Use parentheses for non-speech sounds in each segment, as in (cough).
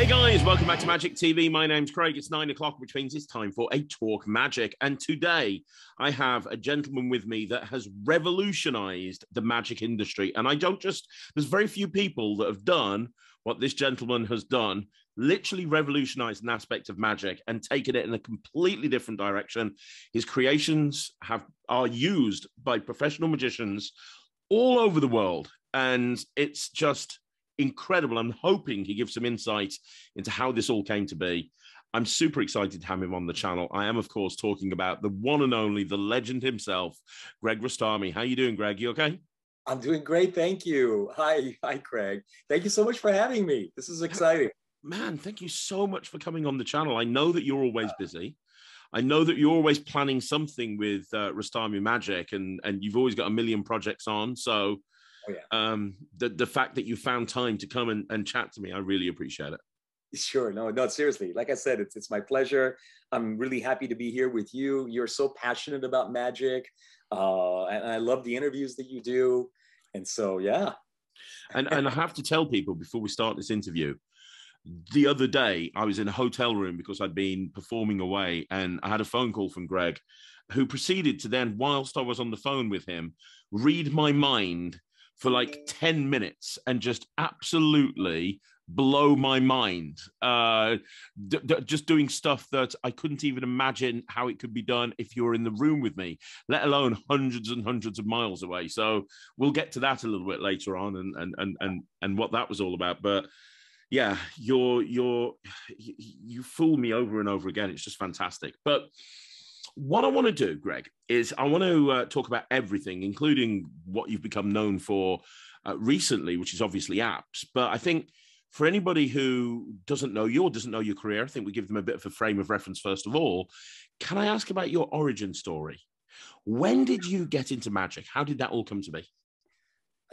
Hey guys, welcome back to Magic TV. My name's Craig. It's nine o'clock, which means it's time for a talk magic. And today I have a gentleman with me that has revolutionized the magic industry. And I don't just, there's very few people that have done what this gentleman has done, literally revolutionized an aspect of magic and taken it in a completely different direction. His creations have are used by professional magicians all over the world. And it's just incredible. I'm hoping he gives some insight into how this all came to be. I'm super excited to have him on the channel. I am, of course, talking about the one and only, the legend himself, Greg Rostami. How you doing, Greg? You okay? I'm doing great, thank you. Hi, hi, Craig. Thank you so much for having me. This is exciting. Man, thank you so much for coming on the channel. I know that you're always busy. I know that you're always planning something with uh, Rostami Magic, and and you've always got a million projects on. So Oh, yeah. Um, the the fact that you found time to come and, and chat to me, I really appreciate it. Sure. No, no, seriously. Like I said, it's it's my pleasure. I'm really happy to be here with you. You're so passionate about magic. Uh, and I love the interviews that you do. And so yeah. and and I have to tell people before we start this interview, the other day I was in a hotel room because I'd been performing away and I had a phone call from Greg who proceeded to then, whilst I was on the phone with him, read my mind for like 10 minutes and just absolutely blow my mind. Uh, d- d- just doing stuff that I couldn't even imagine how it could be done if you were in the room with me, let alone hundreds and hundreds of miles away. So we'll get to that a little bit later on and and and and, and what that was all about. But yeah, you're you're you fool me over and over again. It's just fantastic. But what I want to do, Greg, is I want to uh, talk about everything, including what you've become known for uh, recently, which is obviously apps. But I think for anybody who doesn't know you or doesn't know your career, I think we give them a bit of a frame of reference first of all. Can I ask about your origin story? When did you get into magic? How did that all come to be?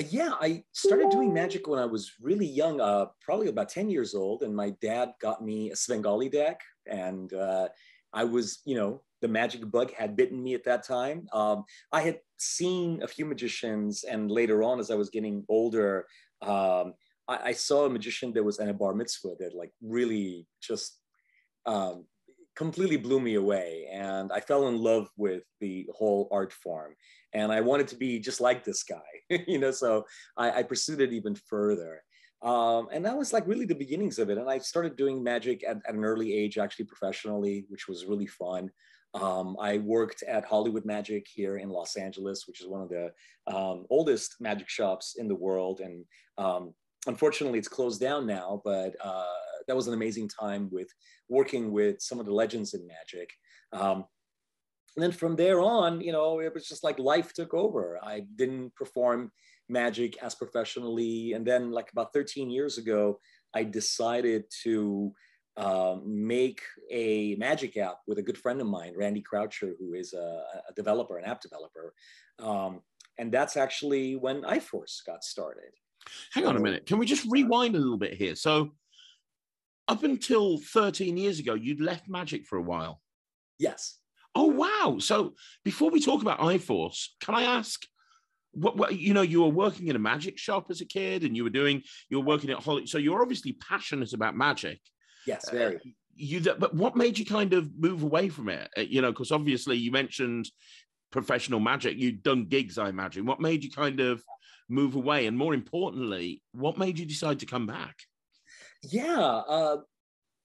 Yeah, I started doing magic when I was really young, uh, probably about 10 years old. And my dad got me a Svengali deck. And uh, I was, you know, the magic bug had bitten me at that time. Um, I had seen a few magicians, and later on, as I was getting older, um, I, I, saw a magician that was in a bar mitzvah that like really just um, completely blew me away, and I fell in love with the whole art form, and I wanted to be just like this guy, (laughs) you know. So I, I pursued it even further. Um, and that was like really the beginnings of it. And I started doing magic at, at, an early age, actually professionally, which was really fun. Um, I worked at Hollywood Magic here in Los Angeles, which is one of the um, oldest magic shops in the world. And um, unfortunately, it's closed down now, but uh, that was an amazing time with working with some of the legends in magic. Um, and then from there on, you know, it was just like life took over. I didn't perform magic as professionally. And then, like about 13 years ago, I decided to um, make a magic app with a good friend of mine, Randy Croucher, who is a, a developer, an app developer. Um, and that's actually when iForce got started. Hang on a minute. Can we just rewind a little bit here? So, up until 13 years ago, you'd left magic for a while. Yes. Oh, wow. So, before we talk about iForce, can I ask? What, what, you know you were working in a magic shop as a kid and you were doing you were working at Hollywood so you're obviously passionate about magic Yes, uh, very. Uh, you, but what made you kind of move away from it? Uh, you know, because obviously you mentioned professional magic. You'd done gigs, I imagine. What made you kind of move away? And more importantly, what made you decide to come back? Yeah, uh,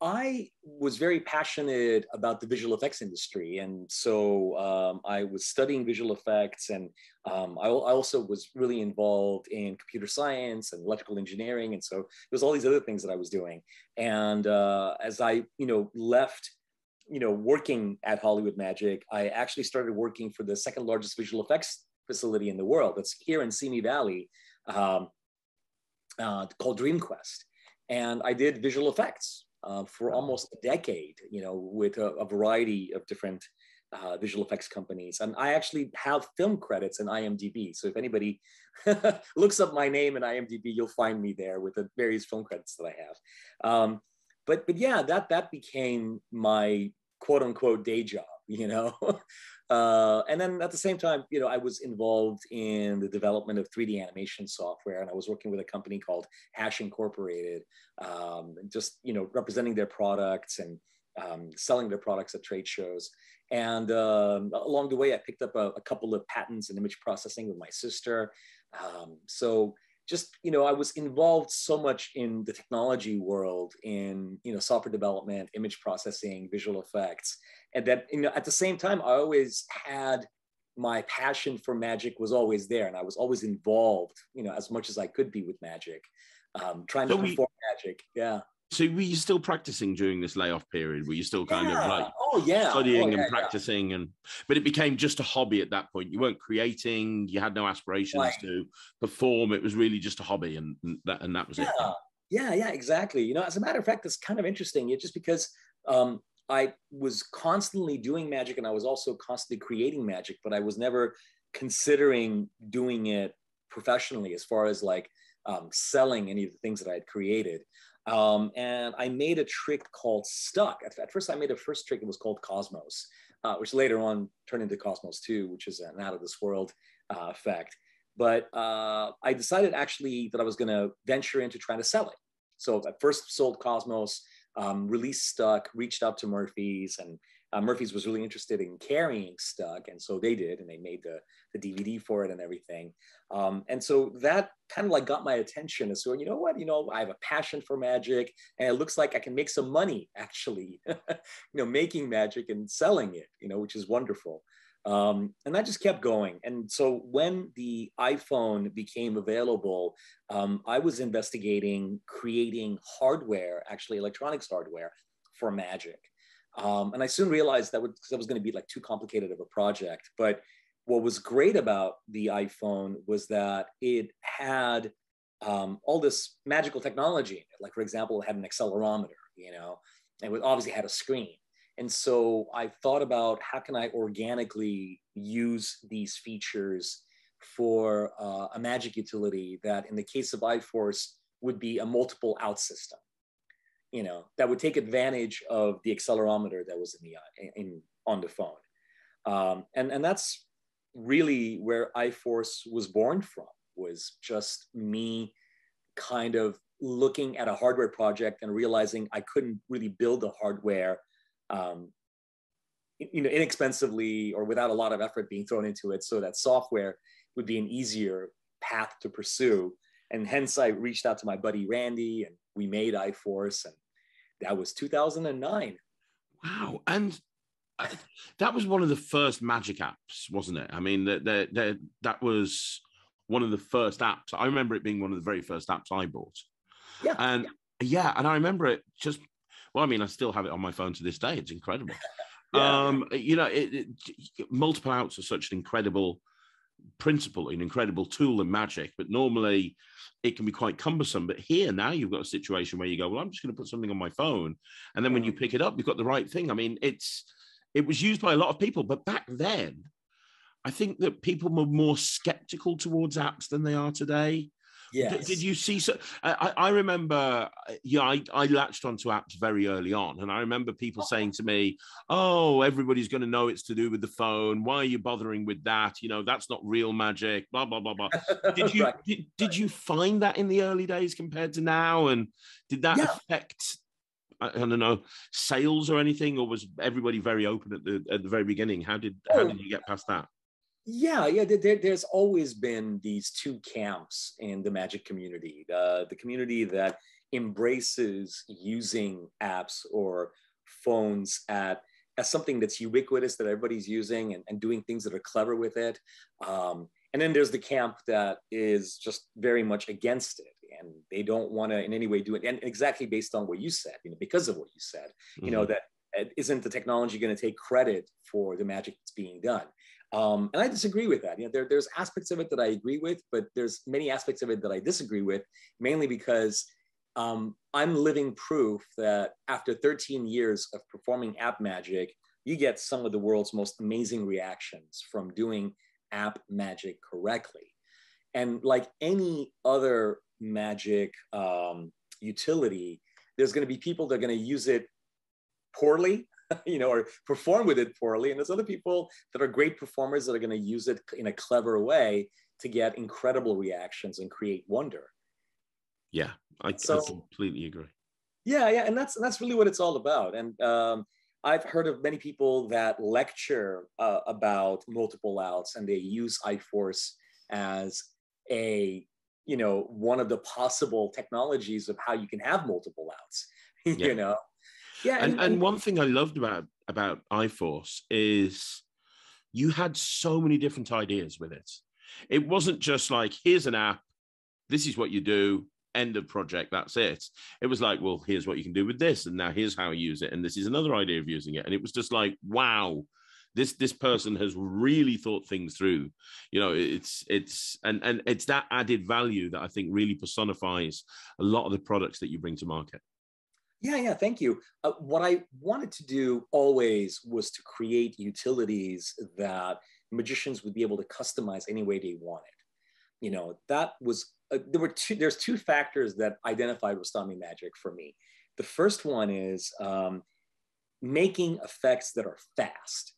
I was very passionate about the visual effects industry. And so um, I was studying visual effects and um, I, I, also was really involved in computer science and electrical engineering. And so there was all these other things that I was doing. And uh, as I, you know, left, you know, working at Hollywood Magic, I actually started working for the second largest visual effects facility in the world. That's here in Simi Valley um, uh, called DreamQuest. And I did visual effects uh, for almost a decade, you know, with a, a variety of different uh, visual effects companies. And I actually have film credits in IMDb. So if anybody (laughs) looks up my name in IMDb, you'll find me there with the various film credits that I have. Um, but but yeah, that that became my quote unquote day job. (laughs) you know. uh, and then at the same time, you know, I was involved in the development of 3D animation software, and I was working with a company called Hash Incorporated, um, just you know, representing their products and um, selling their products at trade shows. And um, along the way, I picked up a, a, couple of patents in image processing with my sister. Um, so just you know i was involved so much in the technology world in you know software development image processing visual effects and that you know at the same time i always had my passion for magic was always there and i was always involved you know as much as i could be with magic um, trying so to perform we, magic yeah so were you still practicing during this layoff period? Were you still kind yeah. of like oh yeah studying oh, yeah, and practicing yeah. and but it became just a hobby at that point. You weren't creating, you had no aspirations right. to perform. It was really just a hobby and, and that and that was it. Yeah, yeah, exactly. You know, as a matter of fact, it's kind of interesting. It just because um, I was constantly doing magic and I was also constantly creating magic, but I was never considering doing it professionally as far as like um, selling any of the things that I had created. Um, and I made a trick called Stuck. At, at, first, I made a first trick. It was called Cosmos, uh, which later on turned into Cosmos 2, which is an out of this world uh, effect. But uh, I decided actually that I was going to venture into trying to sell it. So I first sold Cosmos, um, released Stuck, reached out to Murphy's, and uh, Murphy's was really interested in carrying Stuck, and so they did, and they made the, the DVD for it and everything. Um, and so that kind of like got my attention. And so, you know what, you know, I have a passion for magic, and it looks like I can make some money actually, (laughs) you know, making magic and selling it, you know, which is wonderful. Um, and that just kept going. And so when the iPhone became available, um, I was investigating creating hardware, actually electronics hardware for Magic. Um, and I soon realized that, would, that was going to be like too complicated of a project. But what was great about the iPhone was that it had um, all this magical technology in it. Like, for example, it had an accelerometer, you know, and it obviously had a screen. And so I thought about how can I organically use these features for uh, a magic utility that, in the case of iForce, would be a multiple out system you know, that would take advantage of the accelerometer that was in the in, on the phone. Um, and, and that's really where iForce was born from, was just me kind of looking at a hardware project and realizing I couldn't really build the hardware um, you know, inexpensively or without a lot of effort being thrown into it. So that software would be an easier path to pursue. And hence I reached out to my buddy Randy and we made iForce and that was 2009. Wow. And uh, that was one of the first magic apps, wasn't it? I mean, that that that was one of the first apps. I remember it being one of the very first apps I bought. Yeah. And yeah, yeah and I remember it just well, I mean, I still have it on my phone to this day. It's incredible. (laughs) yeah. Um, you know, it, it, multiple outs are such an incredible principle, an incredible tool in magic, but normally it can be quite cumbersome. But here now you've got a situation where you go, well, I'm just going to put something on my phone, and then when you pick it up, you've got the right thing. I mean, it's it was used by a lot of people, but back then, I think that people were more skeptical towards apps than they are today. Yes. Did, you see? So I, I remember, uh, yeah, I, I latched onto apps very early on, and I remember people saying to me, "Oh, everybody's going to know it's to do with the phone. Why are you bothering with that? You know, that's not real magic." Blah blah blah blah. (laughs) Did you right. did, did you find that in the early days compared to now, and did that yeah. affect I don't know sales or anything, or was everybody very open at the at the very beginning? How did how oh. did you get past that? Yeah, yeah. There, there's always been these two camps in the magic community. The, the community that embraces using apps or phones at as something that's ubiquitous that everybody's using and, and doing things that are clever with it. Um, and then there's the camp that is just very much against it and they don't want to in any way do it. And exactly based on what you said, you know, because of what you said, mm-hmm. you know, mm-hmm. that isn't the technology going to take credit for the magic that's being done? Um, and I disagree with that. You know, there, there's aspects of it that I agree with, but there's many aspects of it that I disagree with, mainly because um, I'm living proof that after 13 years of performing app magic, you get some of the world's most amazing reactions from doing app magic correctly. And like any other magic um, utility, there's going to be people that are going to use it poorly (laughs) you know, or perform with it poorly. And there's other people that are great performers that are going to use it in a clever way to get incredible reactions and create wonder. Yeah, I, so, I completely agree. Yeah, yeah, and that's that's really what it's all about. And um, I've heard of many people that lecture uh, about multiple outs and they use iForce as a you know one of the possible technologies of how you can have multiple outs. (laughs) Yeah. you know, yeah. And, and, and one thing I loved about about iForce is you had so many different ideas with it. It wasn't just like here's an app, this is what you do, end of project that's it it was like well here's what you can do with this and now here's how you use it and this is another idea of using it and it was just like wow this this person has really thought things through you know it's it's and and it's that added value that i think really personifies a lot of the products that you bring to market yeah yeah thank you. Uh, what i wanted to do always was to create utilities that magicians would be able to customize any way they wanted. You know that was uh, there were two there's two factors that identified Rostami magic for me. The first one is um, making effects that are fast.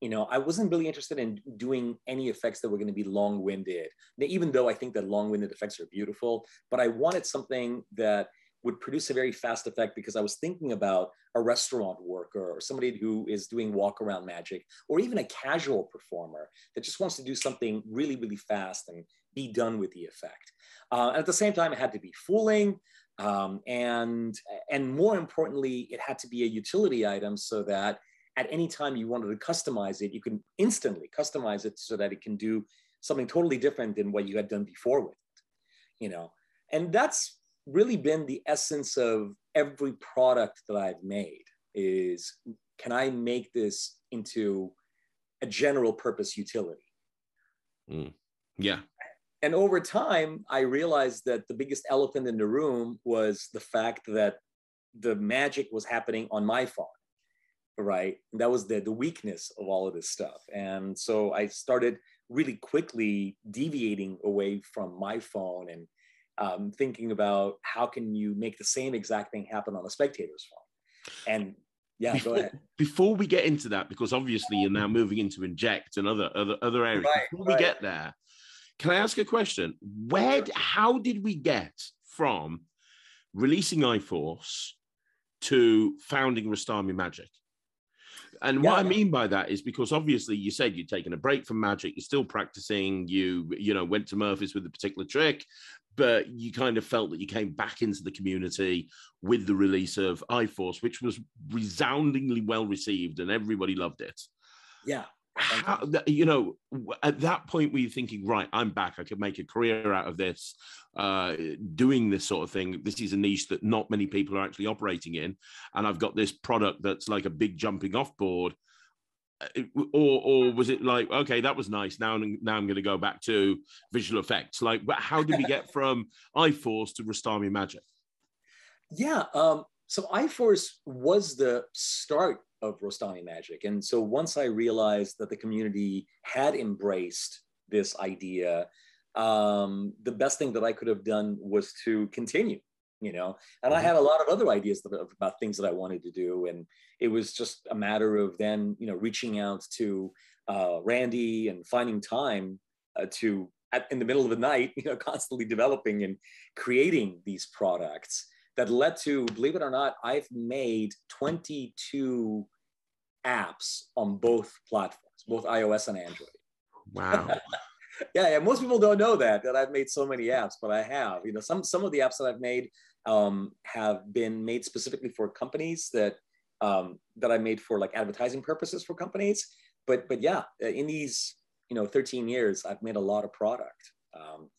You know i wasn't really interested in doing any effects that were going to be long-winded even though i think that long-winded effects are beautiful but i wanted something that would produce a very fast effect because I was thinking about a restaurant worker or somebody who is doing walk around magic, or even a casual performer that just wants to do something really, really fast and be done with the effect. Uh, at the same time, it had to be fooling. Um, and, and more importantly, it had to be a utility item so that at any time you wanted to customize it, you can instantly customize it so that it can do something totally different than what you had done before with it. You know, and that's really been the essence of every product that I've made is can I make this into a general purpose utility? Mm. Yeah. And over time, I realized that the biggest elephant in the room was the fact that the magic was happening on my phone, right? And that was the, the weakness of all of this stuff. And so I started really quickly deviating away from my phone and um, thinking about how can you make the same exact thing happen on a spectator's phone. And yeah, before, go ahead. Before we get into that, because obviously you're now moving into inject and other other other areas. Right, before right. we get there, can I ask a question? Where, how did we get from releasing iForce to founding Rostami Magic? And yeah. what I mean by that is because obviously you said you'd taken a break from magic, you're still practicing, you you know went to Murphy's with a particular trick, but you kind of felt that you came back into the community with the release of iForce, which was resoundingly well received and everybody loved it. Yeah. How, you know, at that point, were you thinking, right, I'm back. I could make a career out of this, uh, doing this sort of thing. This is a niche that not many people are actually operating in. And I've got this product that's like a big jumping off board or or was it like okay that was nice. Now now i'm going to go back to visual effects. Like how did we get (laughs) from iforce to rostami magic? Yeah um so iforce was the start of rostami magic. And so once i realized that the community had embraced this idea um the best thing that i could have done was to continue you know? And i mm-hmm. had a lot of other ideas about things that i wanted to do and it was just a matter of then you know reaching out to uh, randy and finding time uh, to at, in the middle of the night (laughs) you know constantly developing and creating these products that led to believe it or not i've made 22 apps on both platforms both ios and android. Wow (laughs) yeah, yeah, most people don't know that that I've made so many apps, but I have. You know, some some of the apps that I've made um, have been made specifically for companies that um, that I made for like advertising purposes for companies. But but yeah, in these you know 13 years, I've made a lot of product. Um,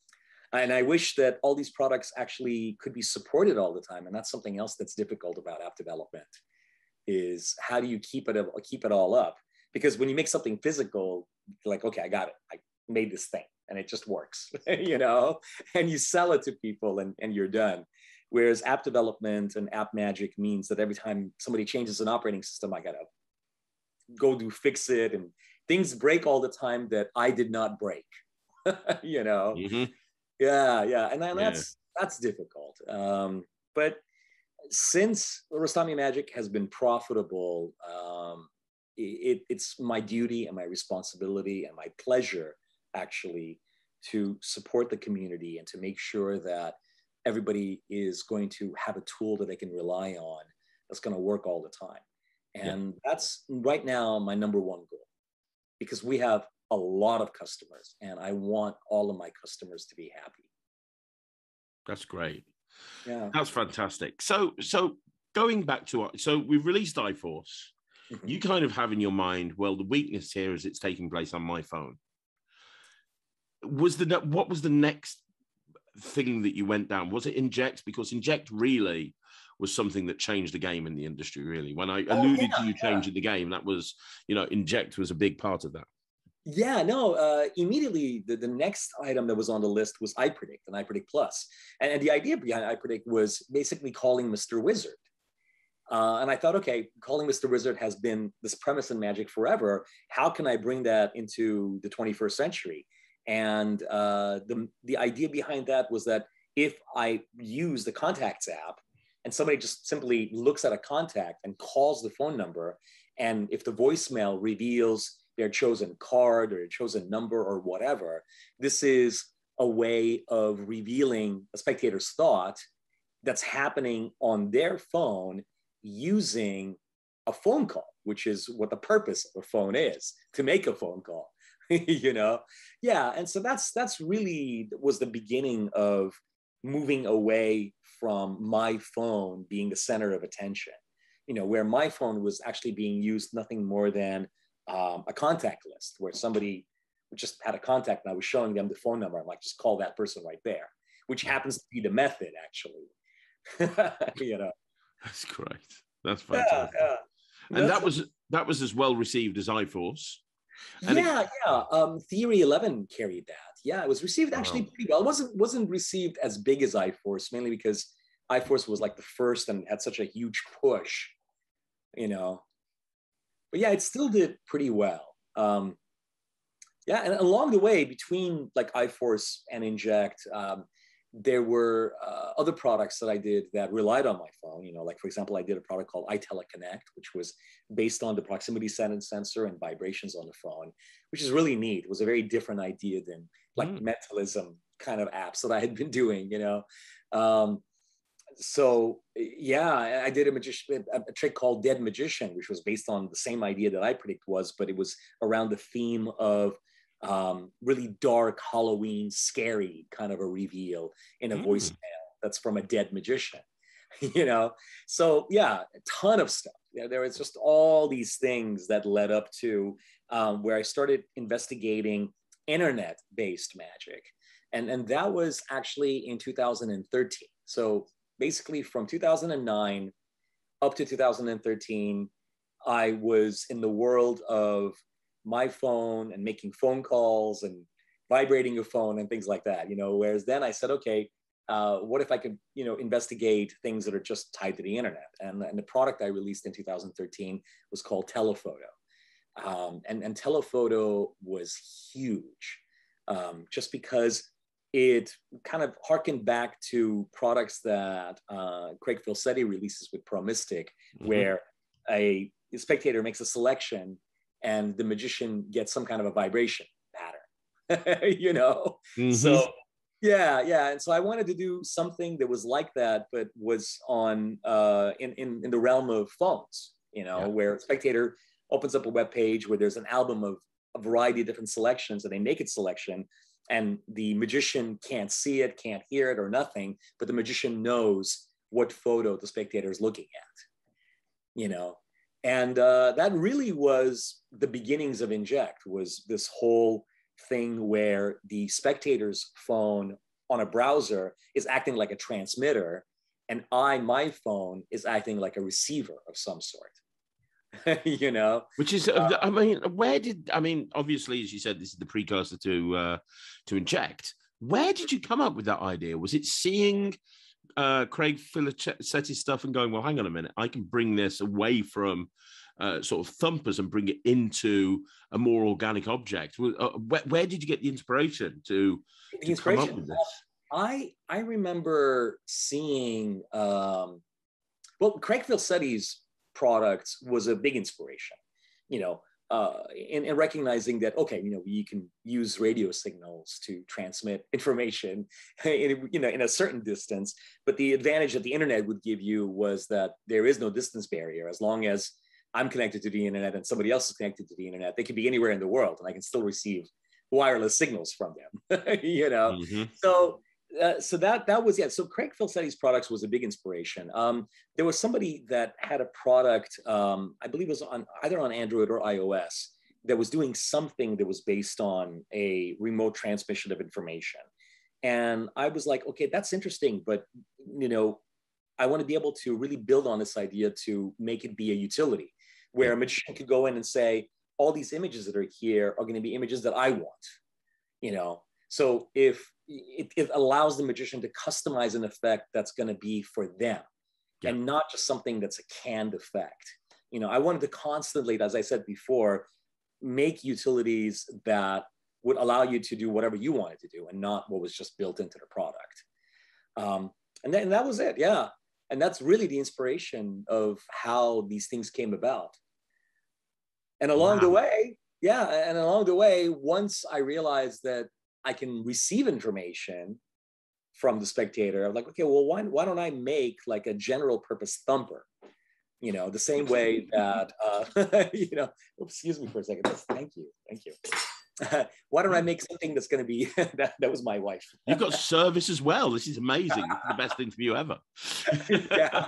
and I wish that all these products actually could be supported all the time. And that's something else that's difficult about app development is how do you keep it keep it all up? Because when you make something physical, like, okay, I got it. I made this thing and it just works, (laughs) you know, and you sell it to people and, and you're done. Whereas app development and app magic means that every time somebody changes an operating system, I gotta go do fix it and things break all the time that I did not break, (laughs) you know? Mm-hmm. Yeah, yeah. And then that's, yeah. that's difficult. Um, but since Rostami Magic has been profitable, um, it, it's my duty and my responsibility and my pleasure actually to support the community and to make sure that everybody is going to have a tool that they can rely on that's going to work all the time. And yeah. that's right now my number one goal because we have a lot of customers and I want all of my customers to be happy. That's great. Yeah. That's fantastic. So so going back to so we've released iForce. Mm-hmm. You kind of have in your mind, well, the weakness here is it's taking place on my phone. Was the what was the next thing that you went down? Was it inject? Because inject really was something that changed the game in the industry. Really, when I oh, alluded yeah, to you yeah. changing the game, that was you know inject was a big part of that. Yeah, no, uh, immediately the, the next item that was on the list was I Predict and iPredict Plus. And, and the idea behind I Predict was basically calling Mr. Wizard. Uh, and I thought, okay, calling Mr. Wizard has been this premise in Magic forever. How can I bring that into the 21st century? And uh, the, the idea behind that was that if I use the contacts app and somebody just simply looks at a contact and calls the phone number, and if the voicemail reveals their chosen card or chosen number or whatever. This is a way of revealing a spectator's thought that's happening on their phone using a phone call, which is what the purpose of a phone is to make a phone call. (laughs) you know, yeah, and so that's that's really was the beginning of moving away from my phone being the center of attention. You know, where my phone was actually being used nothing more than um, a contact list where somebody just had a contact and I was showing them the phone number. I'm like, just call that person right there, which happens to be the method actually. (laughs) you know, that's great. That's fantastic. Yeah, yeah. And that was that was as well received as iForce. And yeah, it, yeah. Um, Theory 11 carried that. Yeah, it was received actually wow. pretty well. It wasn't wasn't received as big as iForce, mainly because iForce was like the first and had such a huge push, you know, but yeah, it still did pretty well. Um, yeah, and along the way between like iForce and Inject, um, there were uh, other products that I did that relied on my phone. You know, like for example, I did a product called iTeleConnect, which was based on the proximity sensor and vibrations on the phone, which is really neat. It was a very different idea than like mm. mentalism kind of apps that I had been (laughs) doing. You know, um, so yeah, I did a magician a trick called Dead Magician, which was based on the same idea that I predict was, but it was around the theme of um, really dark Halloween, scary kind of a reveal in a mm. voicemail that's from a dead magician. (laughs) you know, so yeah, a ton of stuff. Yeah, there was just all these things that led up to um, where I started investigating internet-based magic, and and that was actually in 2013. So basically from 2009 up to 2013, I was in the world of my phone and making phone calls and vibrating your phone and things like that, you know. Whereas then I said, okay, uh, what if I could, you know, investigate things that are just tied to the internet? And, and the product I released in 2013 was called Telephoto. Um, and, and Telephoto was huge um, just because it kind of harkened back to products that uh, Craig Filicetti releases with Promystic, mm-hmm. where a spectator makes a selection and the magician gets some kind of a vibration pattern, (laughs) you know? Mm-hmm. So, yeah, yeah. And so I wanted to do something that was like that, but was on uh, in, in, in the realm of phones, you know, yeah. where a spectator opens up a web page where there's an album of a variety of different selections and they make a naked selection and the magician can't see it, can't hear it, or nothing, but the magician knows what photo the spectator is looking at, you know. And uh, that really was the beginnings of Inject. Was this whole thing where the spectator's phone on a browser is acting like a transmitter, and I, my phone, is acting like a receiver of some sort. (laughs) you know which is uh, i mean where did i mean obviously as you said this is the precursor to uh to inject where did you come up with that idea was it seeing uh craig Filicetti's stuff and going well hang on a minute. I can bring this away from uh, sort of thumpers and bring it into a more organic object. Uh, where, where, did you get the inspiration to, the inspiration, come up with this? I i remember seeing um well, Craig Filicetti's product was a big inspiration. You know, uh, in, in, recognizing that okay, you know, you can use radio signals to transmit (laughs) information, in, you know, in a certain distance. But the advantage that the internet would give you was that there is no distance barrier as long as I'm connected to the internet and somebody else is connected to the internet. They can be anywhere in the world, and I can still receive wireless signals from them. (laughs) you know, mm-hmm. so uh, so that that was yeah. So Craig Filicetti's products was a big inspiration. Um, there was somebody that had a product, um, I believe it was on either on Android or iOS, that was doing something that was based on a remote transmission of information. And I was like, okay, that's interesting, but you know, I want to be able to really build on this idea to make it be a utility, where a magician could go in and say, all these images that are here are going to be images that I want. You know, so if it, it allows the magician to customize an effect that's going to be for them yeah. and not just something that's a canned effect. You know, I wanted to constantly, as I said before, make utilities that would allow you to do whatever you wanted to do and not what was just built into the product. Um, and then and that was it. Yeah. And that's really the inspiration of how these things came about. And along wow. the way, yeah, and along the way, once I realized that I can receive information from the spectator. I'm like, okay, well, why, why don't I make like a general purpose thumper? You know, the same way (laughs) that, uh, (laughs) you know, oops, excuse me for a second. Thank you. Thank you. (laughs) why don't I make something that's going to be that, that was my wife. You've got service as well. This is amazing. the best thing for you ever. yeah.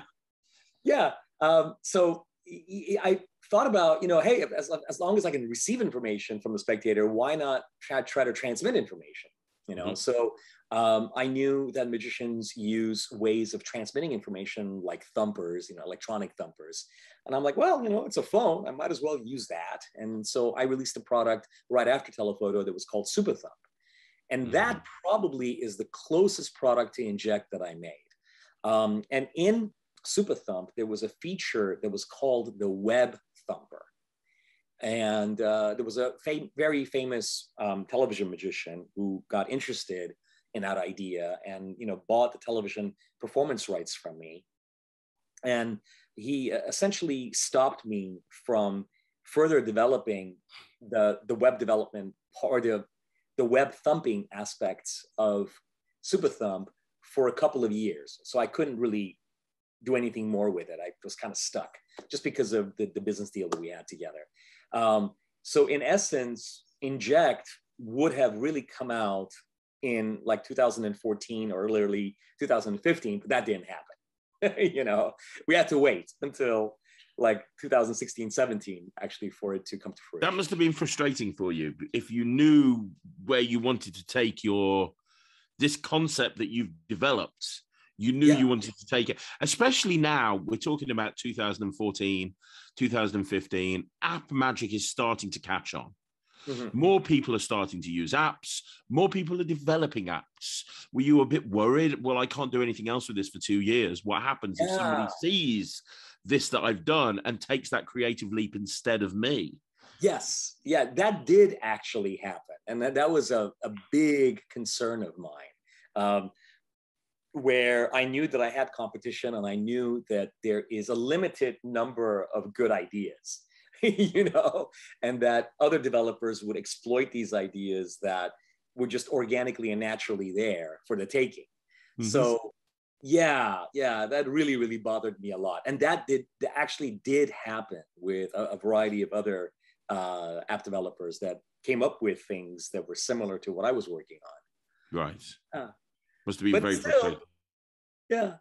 Yeah. Um, so I thought about, you know, hey, as, as long as I can receive information from the spectator, why not try, try to transmit information? You know, mm-hmm. so um, I knew that magicians use ways of transmitting information like thumpers, you know, electronic thumpers. And I'm like, well, you know, it's a phone. I might as well use that. And so I released a product right after telephoto that was called Super Thump. And mm-hmm. that probably is the closest product to inject that I made. Um, and in Super Thump, there was a feature that was called the Web Thumper. And uh, there was a fam- very famous um, television magician who got interested in that idea and you know bought the television performance rights from me. And he uh, essentially stopped me from further developing the, the web development part of the web thumping aspects of Super Thump for a couple of years. So I couldn't really do anything more with it. I was kind of stuck just because of the, the business deal that we had together. Um, so in essence, Inject would have really come out in like 2014 or early 2015, but that didn't happen. (laughs) you know, we had to wait until like 2016 17 actually for it to come to fruition that must have been frustrating for you if you knew where you wanted to take your this concept that you've developed you knew yeah. you wanted to take it, especially now. We're talking about 2014, 2015. App magic is starting to catch on. Mm-hmm. More people are starting to use apps. More people are developing apps. Were you a bit worried? Well, I can't do anything else with this for two years. What happens yeah. if somebody sees this that I've done and takes that creative leap instead of me? Yes. Yeah, that did actually happen. And that, that was a, a big concern of mine. Um, where I knew that I had competition and I knew that there is a limited number of good ideas, (laughs) you know, and that other developers would exploit these ideas that were just organically and naturally there for the taking. Mm-hmm. So yeah, yeah, that really, really bothered me a lot. And that did that actually did happen with a, a variety of other uh, app developers that came up with things that were similar to what I was working on. Right. Uh, must have been but very still, frustrating. Yeah.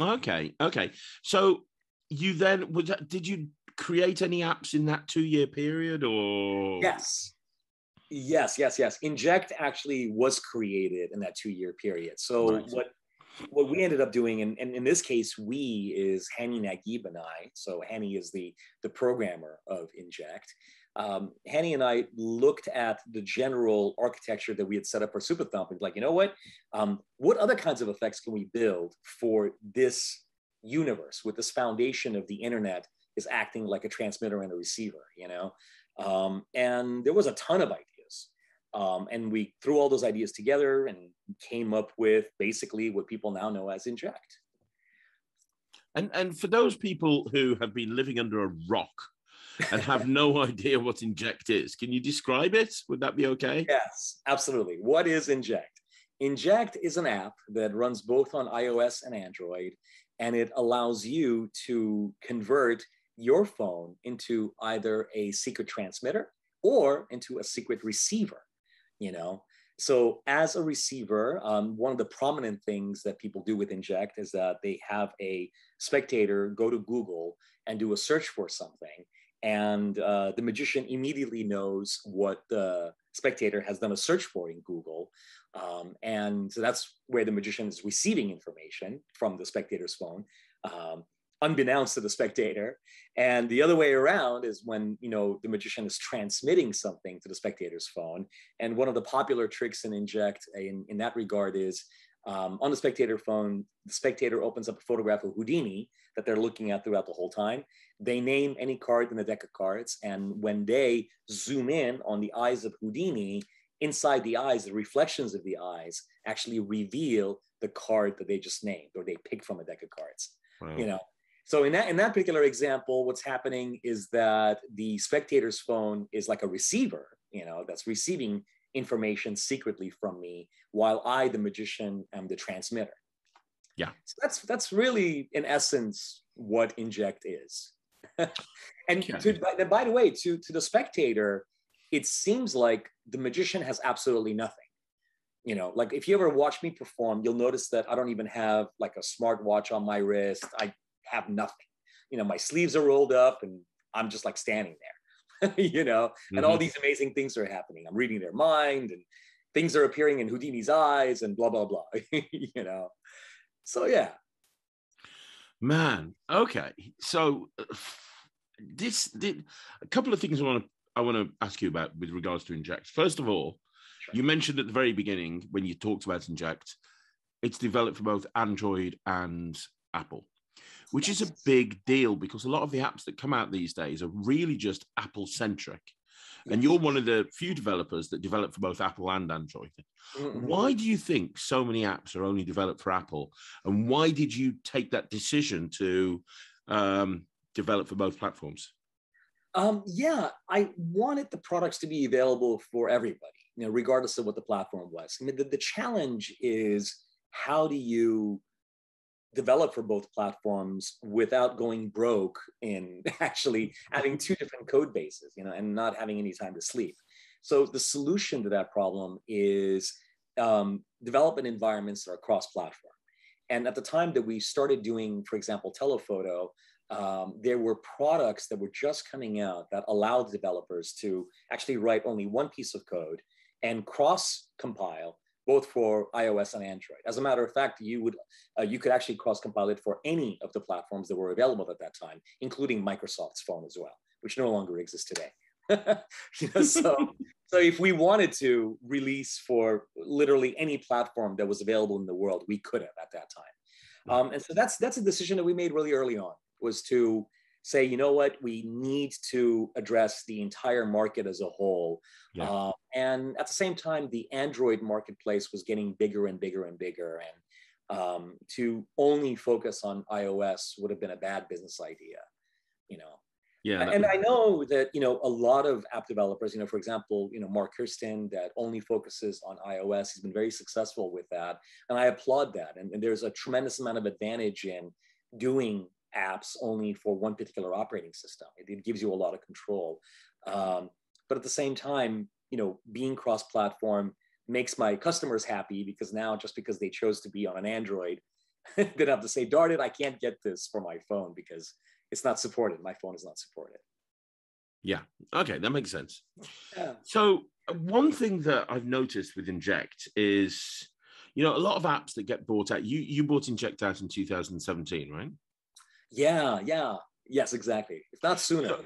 Okay. Okay. So you then was that, did you create any apps in that two year period or yes yes yes yes inject actually was created in that two year period so right. what what we ended up doing and, and in this case we is hani nagib and i so hani is the the programmer of inject um, Hani and I looked at the general architecture that we had set up for Super Thump and like, you know what? Um, what other kinds of effects can we build for this universe with this foundation of the internet is acting like a transmitter and a receiver, you know? Um, and there was a ton of ideas. Um, and we threw all those ideas together and came up with basically what people now know as Inject. And and for those people who have been living under a rock and have no (laughs) idea what Inject is, can you describe it? Would that be okay? Yes, absolutely. What is Inject? Inject is an app that runs both on iOS and Android, and it allows you to convert your phone into either a secret transmitter or into a secret receiver. You know, so as a receiver, um, one of the prominent things that people do with Inject is that they have a spectator go to Google and do a search for something, and uh, the magician immediately knows what the spectator has done a search for in Google. Um, and so that's where the magician is receiving information from the spectator's phone. Um, unbeknownst to the spectator. And the other way around is when you know the magician is transmitting something to the spectator's phone. And one of the popular tricks in Inject in, in that regard is um, on the spectator phone, the spectator opens up a photograph of Houdini that they're looking at throughout the whole time. They name any card in the deck of cards. And when they zoom in on the eyes of Houdini, inside the eyes, the reflections of the eyes actually reveal the card that they just named or they pick from a deck of cards. Wow. You know, so in that in that particular example, what's happening is that the spectator's phone is like a receiver, you know, that's receiving information secretly from me, while I, the magician, am the transmitter. Yeah. So that's that's really in essence what inject is. (laughs) and yeah. to, by, by the way, to to the spectator, it seems like the magician has absolutely nothing you know like if you ever watch me perform you'll notice that i don't even have like a smart watch on my wrist i have nothing. You know, my sleeves are rolled up and I'm just like standing there, (laughs) you know, mm-hmm. and all mm-hmm. these amazing things are happening. I'm reading their mind and things are appearing in Houdini's eyes and blah, blah, blah, (laughs) you know. So, yeah. Man, okay. So, uh, this did a couple of things I want to I want to ask you about with regards to Inject. First of all, sure. you mentioned at the very beginning when you talked about Inject, it's developed for both Android and Apple which is a big deal because a lot of the apps that come out these days are really just Apple centric. And you're one of the few developers that develop for both Apple and Android. Mm-hmm. Why do you think so many apps are only developed for Apple? And why did you take that decision to um, develop for both platforms? Um, yeah, I wanted the products to be available for everybody, you know, regardless of what the platform was. I mean, the, the challenge is how do you develop for both platforms without going broke in (laughs) actually having two different code bases, you know, and not having any time to sleep. So the solution to that problem is um, development environments that are cross-platform. And at the time that we started doing, for example, telephoto, um, there were products that were just coming out that allowed developers to actually write only one piece of code and cross compile both for iOS and Android. As a matter of fact, you would uh, you could actually cross compile it for any of the platforms that were available at that time, including Microsoft's phone as well, which no longer exists today. (laughs) you know, so (laughs) so if we wanted to release for literally any platform that was available in the world, we could have at that time. Um, and so that's that's a decision that we made really early on was to say, you know what, we need to address the entire market as a whole. Yeah. Uh, and at the same time, the Android marketplace was getting bigger and bigger and bigger. And um, to only focus on iOS would have been a bad business idea, you know. Yeah, and I know that you know a lot of app developers. You know, for example, you know Marc Kerstein that only focuses on iOS. He's been very successful with that, and I applaud that. And, and there's a tremendous amount of advantage in doing apps only for one particular operating system. It, it gives you a lot of control. Um, but at the same time, you know, being cross-platform makes my customers happy because now just because they chose to be on an Android, (laughs) they don't have to say, darn it, I can't get this for my phone because it's not supported. My phone is not supported. Yeah. Okay, that makes sense. Yeah. So one thing that I've noticed with Inject is, you know, a lot of apps that get bought out. You you bought Inject out in 2017, right? Yeah, yeah. Yes, exactly. If not sooner.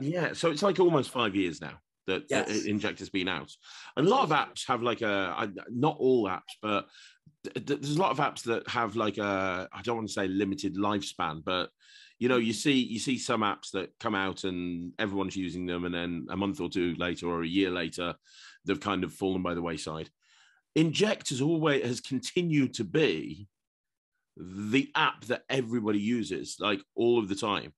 yeah. So it's like almost five years now that yes. uh, Injector's been out. And a lot of apps have like a, not all apps, but there's a lot of apps that have like a, I don't want to say limited lifespan, but you know, you see you see some apps that come out and everyone's using them, and then a month or two later or a year later, they've kind of fallen by the wayside. Inject has always has continued to be the app that everybody uses like all of the time.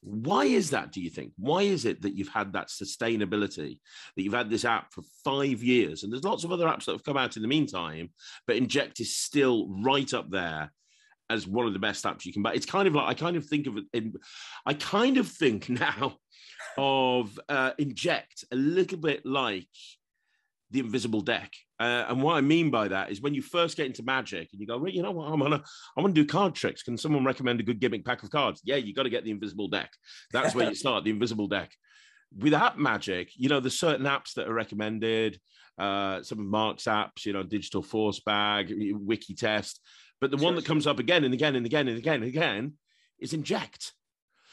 Why is that, do you think? Why is it that you've had that sustainability, that you've had this app for five years? And there's lots of other apps that have come out in the meantime, but Inject is still right up there as one of the best apps you can buy. It's kind of like I kind of think of it in, I kind of think (laughs) now of uh, Inject a little bit like the invisible deck. Uh, and what I mean by that is when you first get into Magic and you go, you know what, I'm gonna, I want to do card tricks. Can someone recommend a good gimmick pack of cards? Yeah, you got to get the invisible deck. That's where you (laughs) start, the invisible deck. With app Magic, you know, there's certain apps that are recommended. Uh, some of Marc's apps, you know, Digital Force Bag, WikiTest, but the one that comes up again and again and again and again and again is Inject.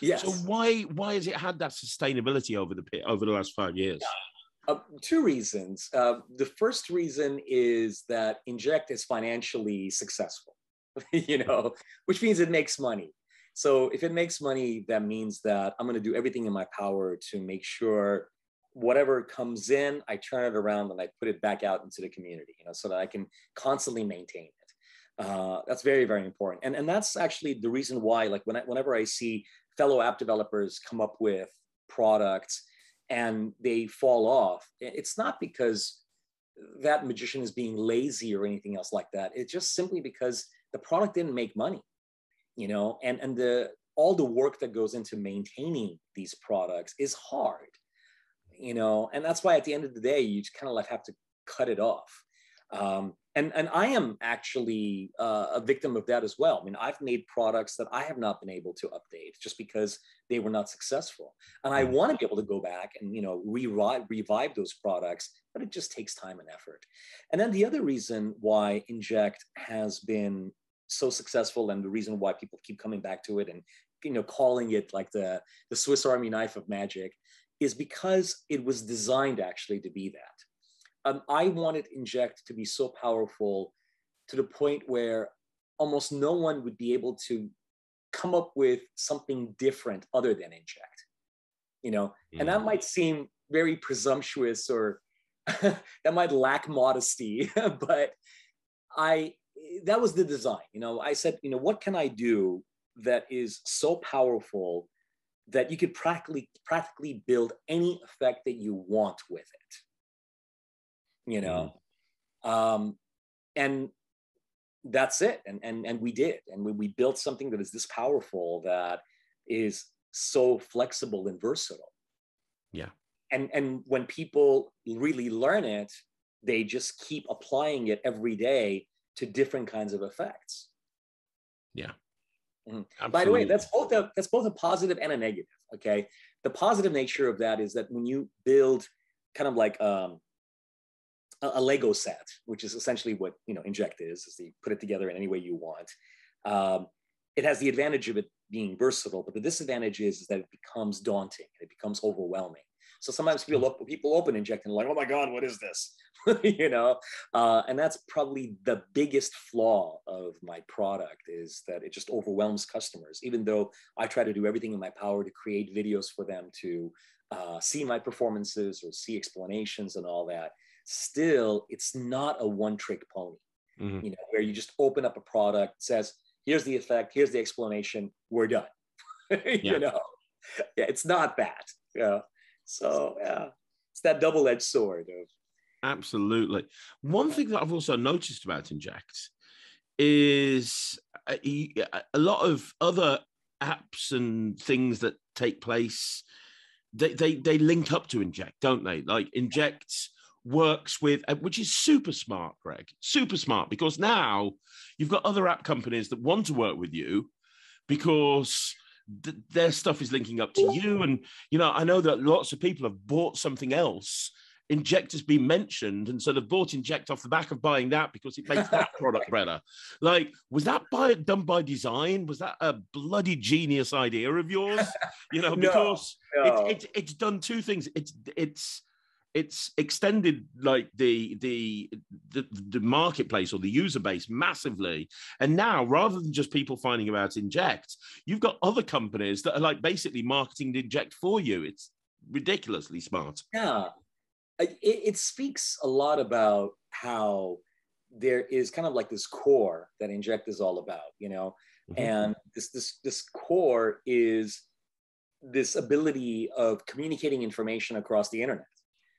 Yes. So why why has it had that sustainability over the over the last five years? Uh, two reasons. Uh, the first reason is that Inject is financially successful, (laughs) you know, which means it makes money. So if it makes money, that means that I'm going to do everything in my power to make sure whatever comes in, I turn it around and I put it back out into the community, you know, so that I can constantly maintain it. Uh, that's very, very important. And, and that's actually the reason why, like when I, whenever I see fellow app developers come up with products and they fall off, it's not because that magician is being lazy or anything else like that. It's just simply because the product didn't make money, you know, and, and the all the work that goes into maintaining these products is hard, you know, and that's why at the end of the day, you just kind of like have to cut it off. Um, and and I am actually uh, a victim of that as well. I mean, I've made products that I have not been able to update just because they were not successful, and I want to be able to go back and you know revive revive those products, but it just takes time and effort. And then the other reason why Inject has been so successful, and the reason why people keep coming back to it and you know calling it like the the Swiss Army knife of magic, is because it was designed actually to be that um, I wanted Inject to be so powerful to the point where almost no one would be able to come up with something different other than Inject. You know, mm. and that mm. might seem very presumptuous or (laughs) that might lack modesty, (laughs) but I that was the design. You know, I said, you know, what can I do that is so powerful that you could practically practically build any effect that you want with it you know? Mm-hmm. um, and that's it. And and and we did. And we, we built something that is this powerful that is so flexible and versatile. Yeah. And and when people really learn it they just keep applying it every day to different kinds of effects. Yeah. Mm-hmm. by the way that's both a that's both a positive and a negative okay? The positive nature of that is that when you build kind of like um, a, Lego set, which is essentially what you know Inject is, is you put it together in any way you want. Um, it has the advantage of it being versatile, but the disadvantage is, is that it becomes daunting. and It becomes overwhelming. So sometimes people look, people open Inject and like, oh my God, what is this? (laughs) you know, uh, and that's probably the biggest flaw of my product is that it just overwhelms customers. Even though I try to do everything in my power to create videos for them to uh, see my performances or see explanations and all that, still it's not a one trick pony mm-hmm. you know where you just open up a product says here's the effect here's the explanation we're done. (laughs) You know? Yeah it's not that yeah so yeah it's that double-edged sword of absolutely. One thing that i've also noticed about inject is a, a lot of other apps and things that take place they, they they link up to inject don't they? Like inject works with, uh, which is super smart, Greg, super smart, because now you've got other app companies that want to work with you because th- their stuff is linking up to you. And, you know, I know that lots of people have bought something else. Inject has been mentioned, and so they've bought Inject off the back of buying that because it makes that (laughs) product better. Like, was that by done by design? Was that a bloody genius idea of yours? You know, (laughs) because no, no. It, it, it's done two things. It's it's it's extended like the, the the the marketplace or the user base massively. And now rather than just people finding about inject you've got other companies that are like basically marketing inject for you. It's ridiculously smart. Yeah. It, it speaks a lot about how there is kind of like this core that Inject is all about, you know, mm-hmm. and this this this core is this ability of communicating information across the internet.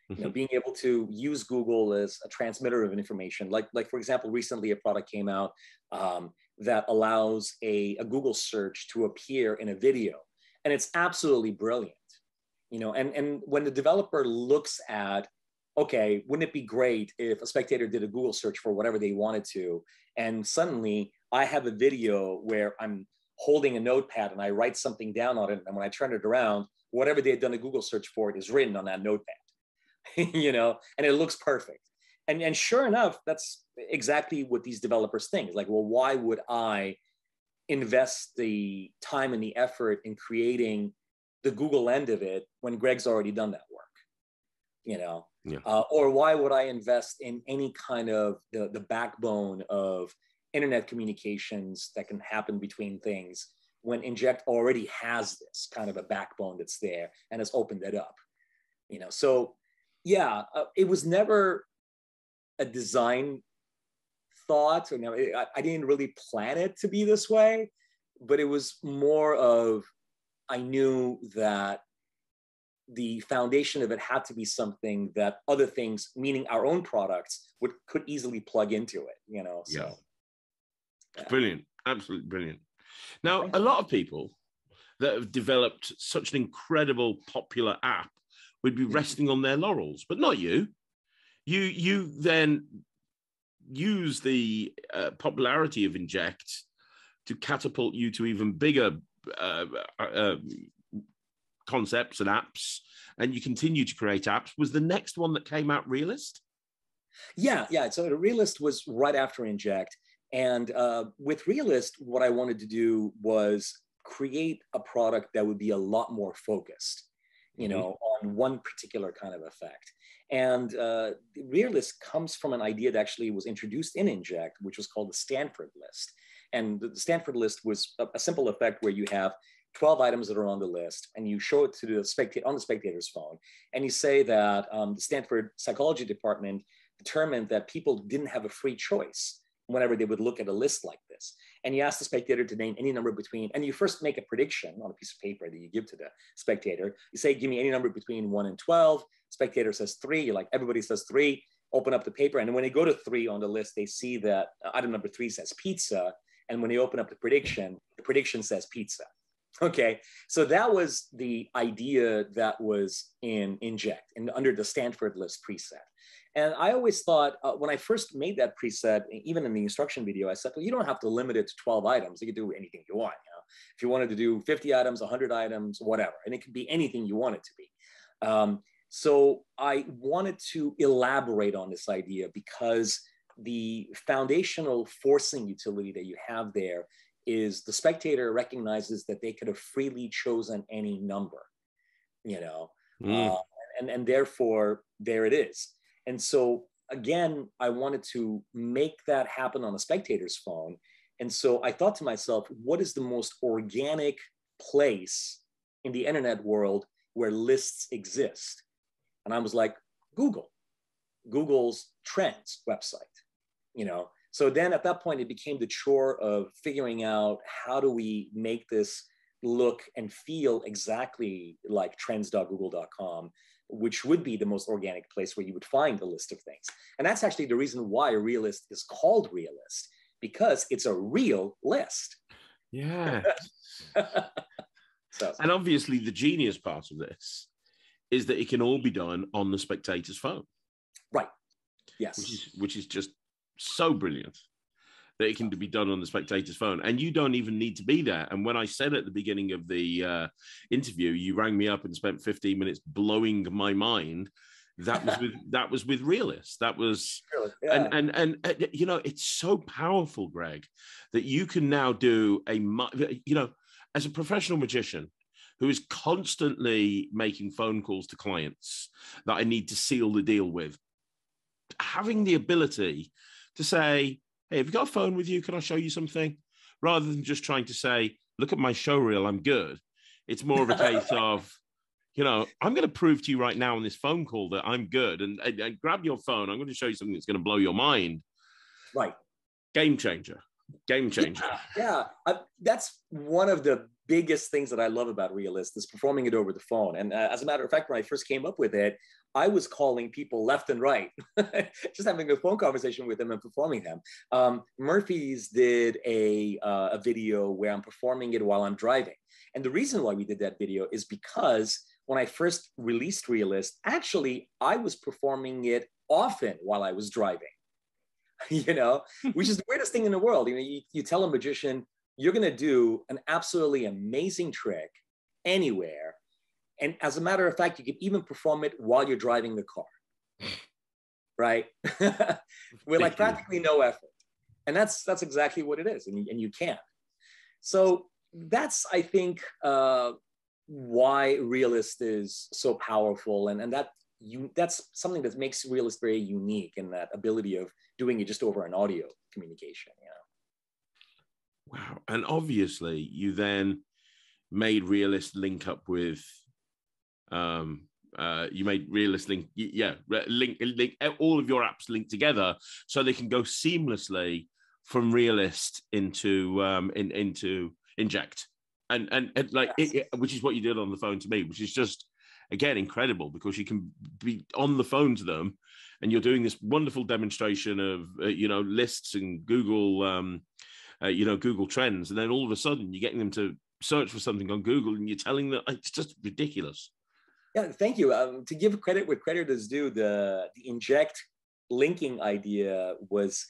You know, mm-hmm. being able to use Google as a transmitter of information. Like like for example, recently a product came out um, that allows a, a Google search to appear in a video, and it's absolutely brilliant. You know, and and when the developer looks at okay, wouldn't it be great if a spectator did a Google search for whatever they wanted to, and suddenly I have a video where I'm holding a notepad and I write something down on it, and when I turn it around, whatever they had done a Google search for it is written on that notepad, (laughs) you know, and it looks perfect. And and sure enough, that's exactly what these developers think. Like, well, why would I invest the time and the effort in creating the Google end of it when Greg's already done that work? You know, yeah. Uh, or why would I invest in any kind of the, the backbone of internet communications that can happen between things when Inject already has this kind of a backbone that's there and has opened it up? You know, so yeah, uh, it was never a design thought. Or no, I, I didn't really plan it to be this way, but it was more of I knew that the foundation of it had to be something that other things, meaning our own products, would could easily plug into it. You know. So, yeah. yeah. Brilliant. Absolutely brilliant. Now, a lot of people that have developed such an incredible popular app would be resting on their laurels, but not you. You you then use the uh, popularity of Inject to catapult you to even bigger uh, uh, concepts and apps and you continue to create apps. Was the next one that came out realist? Yeah yeah. So realist was right after inject. And uh, with realist what i wanted to do was create a product that would be a lot more focused you mm-hmm. know on one particular kind of effect. And uh, realist comes from an idea that actually was introduced in inject which was called the stanford list. And the stanford list was a, a simple effect where you have 12 items that are on the list and you show it to the spectator on the spectator's phone and you say that um, the stanford psychology department determined that people didn't have a free choice whenever they would look at a list like this and you ask the spectator to name any number between and you first make a prediction on a piece of paper that you give to the spectator. You say give me any number between 1 and 12 spectator says 3 you're like everybody says 3 open up the paper. And when they go to 3 on the list they see that uh, item number 3 says pizza. And when they open up the prediction the prediction says pizza. (laughs) Okay, so that was the idea that was in Inject and under the Stanford list preset. And I always thought uh, when I first made that preset, even in the instruction video, I said, well, you don't have to limit it to 12 items. You can do anything you want. You know? If you wanted to do 50 items, 100 items, whatever, and it could be anything you want it to be. Um, so I wanted to elaborate on this idea because the foundational forcing utility that you have there is the spectator recognizes that they could have freely chosen any number, you know, mm. uh, and, and therefore there it is. And so again, I wanted to make that happen on a spectator's phone. And so I thought to myself, what is the most organic place in the internet world where lists exist? And I was like, Google, Google's trends website, you know, so then at that point, it became the chore of figuring out how do we make this look and feel exactly like trends.google.com, which would be the most organic place where you would find the list of things. And that's actually the reason why a realist is called realist, because it's a real list. Yeah. (laughs) so. And obviously, the genius part of this is that it can all be done on the spectator's phone. Right. Yes. Which is, which is just so brilliant that it can be done on the spectator's phone. And you don't even need to be there. And when i said at the beginning of the uh, interview you rang me up and spent 15 minutes blowing my mind that was with (laughs) that was with realist that was yeah. and, and and and you know it's so powerful greg that you can now do a you know as a professional magician who is constantly making phone calls to clients that i need to seal the deal with having the ability to say, hey, have you got a phone with you? Can I show you something? Rather than just trying to say, look at my show reel, I'm good. It's more of a case (laughs) of, you know, I'm going to prove to you right now on this phone call that I'm good. And, and, and, grab your phone. I'm going to show you something that's going to blow your mind. Right. Game changer. Game changer. Yeah, yeah. that's one of the biggest things that I love about Realist is performing it over the phone. And uh, as a matter of fact, when I first came up with it, I was calling people left and right, (laughs) just having a phone conversation with them and performing them. Um, Murphy's did a, uh, a video where I'm performing it while I'm driving. And the reason why we did that video is because when I first released Realist, actually, I was performing it often while I was driving. (laughs) you know, which is the weirdest thing in the world. You know, you, you tell a magician, you're going to do an absolutely amazing trick anywhere. And as a matter of fact, you can even perform it while you're driving the car, (laughs) right? (laughs) With like practically no effort. And that's that's exactly what it is, and, and you can. So that's I think uh, why realist is so powerful, and and that you that's something that makes realist very unique in that ability of doing it just over an audio communication. Yeah. Wow. And obviously, you then made realist link up with um uh, you made realist link yeah link link all of your apps linked together so they can go seamlessly from realist into um in, into inject and and, and like yes. it, it, which is what you did on the phone to me which is just again incredible because you can be on the phone to them and you're doing this wonderful demonstration of uh, you know lists and google um, uh, you know google trends and then all of a sudden you're getting them to search for something on google and you're telling them it's just ridiculous. Yeah thank you. Um, to give credit where credit is due the, the inject linking idea was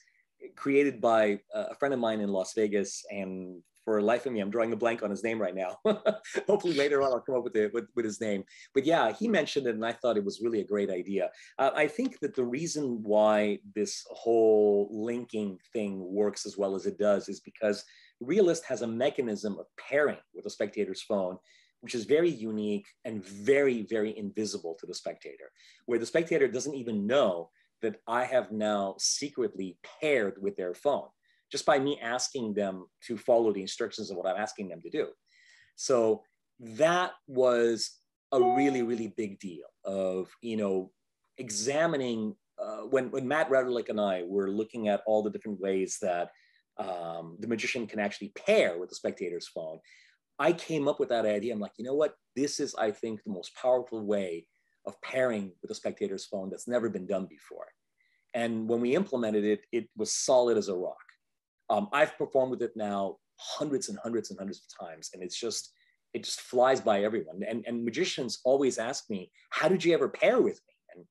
created by a friend of mine in las vegas and for life of me, I'm drawing a blank on his name right now. (laughs) Hopefully later on I'll come up with, it, with, with, his name. But yeah, he mentioned it and I thought it was really a great idea. Uh, I think that the reason why this whole linking thing works as well as it does is because Realist has a mechanism of pairing with a spectator's phone which is very unique and very, very invisible to the spectator, where the spectator doesn't even know that I have now secretly paired with their phone just by me asking them to follow the instructions of what I'm asking them to do. So that was a really, really big deal of, you know, examining uh, when, when Matt Raderlich and I were looking at all the different ways that um, the magician can actually pair with the spectator's phone, I came up with that idea. I'm like, you know what? This is, I think, the most powerful way of pairing with a spectator's phone that's never been done before. And when we implemented it, it was solid as a rock. Um, I've performed with it now hundreds and hundreds and hundreds of times, and it's just it just flies by everyone. And, and magicians always ask me, "How did you ever pair with me?" And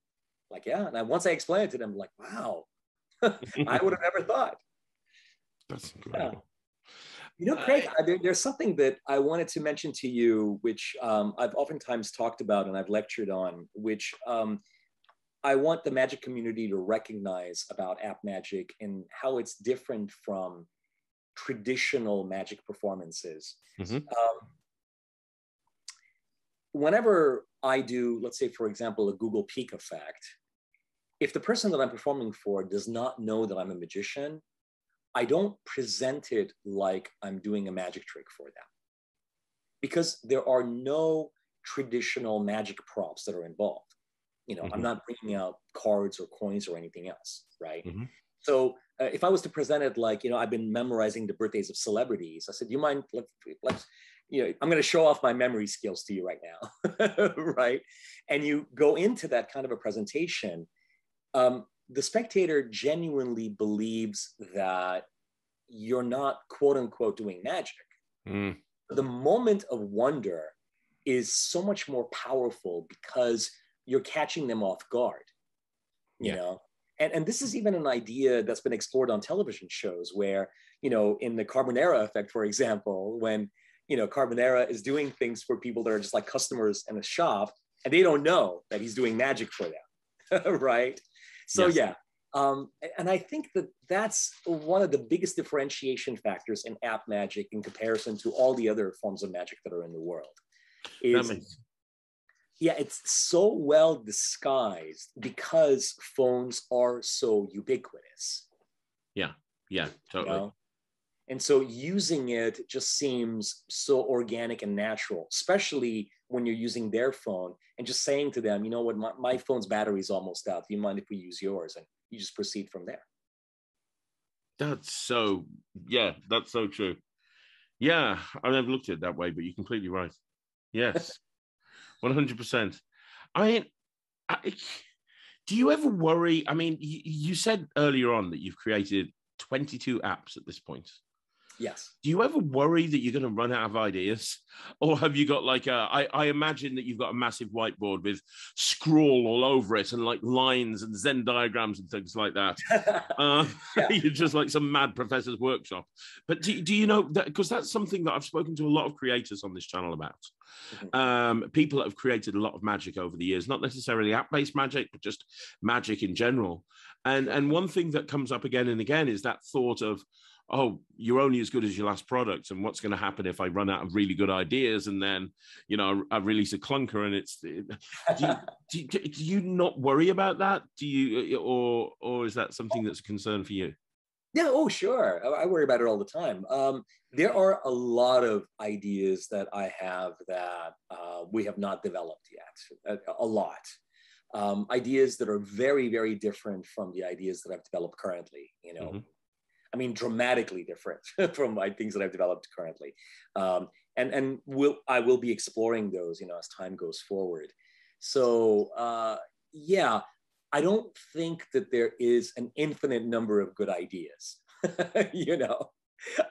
like, yeah. And I, once I explain it to them, I'm like, "Wow, (laughs) I would have never thought." That's incredible. Yeah. You know, Craig, I, there, there's something that I wanted to mention to you, which um, I've oftentimes talked about and I've lectured on, which um, I want the magic community to recognize about app magic and how it's different from traditional magic performances. Mm-hmm. Um, whenever I do, let's say, for example, a Google Peak effect, if the person that I'm performing for does not know that I'm a magician, I don't present it like I'm doing a magic trick for them. Because there are no traditional magic props that are involved. You know, mm-hmm. I'm not bringing out cards or coins or anything else, right? Mm-hmm. So uh, if I was to present it like, you know, I've been memorizing the birthdays of celebrities, I said, do you mind? Let, let's, you know, I'm going to show off my memory skills to you right now, (laughs) right? And you go into that kind of a presentation. Um, the spectator genuinely believes that you're not quote unquote doing magic. Mm. The moment of wonder is so much more powerful because you're catching them off guard you yeah. know and, and this is even an idea that's been explored on television shows where you know in the Carbonaro effect for example when you know Carbonaro is doing things for people that are just like customers in a shop and they don't know that he's doing magic for them (laughs) right so yes. yeah um, and I think that that's one of the biggest differentiation factors in app magic in comparison to all the other forms of magic that are in the world. Is yeah, it's so well disguised because phones are so ubiquitous. Yeah, yeah, totally. You know? And so using it just seems so organic and natural, especially when you're using their phone and just saying to them, you know what, my, my phone's battery is almost out. Do you mind if we use yours? And you just proceed from there. That's so, yeah, that's so true. Yeah, I never looked at it that way, but you're completely right. Yes, 100%. I mean, I, do you ever worry? I mean, you, you said earlier on that you've created 22 apps at this point. Yes. Do you ever worry that you're going to run out of ideas? (laughs) Or have you got like a, I, I imagine that you've got a massive whiteboard with scroll all over it and like lines and Venn diagrams and things like that. (laughs) uh, (laughs) you're just like some mad professor's workshop. But do, do you know that? Because that's something that I've spoken to a lot of creators on this channel about. Mm-hmm. Um, people that have created a lot of magic over the years, not necessarily app based magic, but just magic in general. And, and one thing that comes up again and again is that thought of, oh, you're only as good as your last product. And what's going to happen if I run out of really good ideas and then, you know, I, release a clunker and it's, (laughs) do you, do, you, do you not worry about that? Do you, or, or is that something that's a concern for you? Yeah, oh, sure. I worry about it all the time. Um, there are a lot of ideas that I have that uh, we have not developed yet, a, a lot. Um, ideas that are very, very different from the ideas that I've developed currently. You know, mm-hmm. I mean, dramatically different (laughs) from my things that I've developed currently. Um, and and will I will be exploring those, you know, as time goes forward. So uh, yeah, I don't think that there is an infinite number of good ideas. (laughs) you know,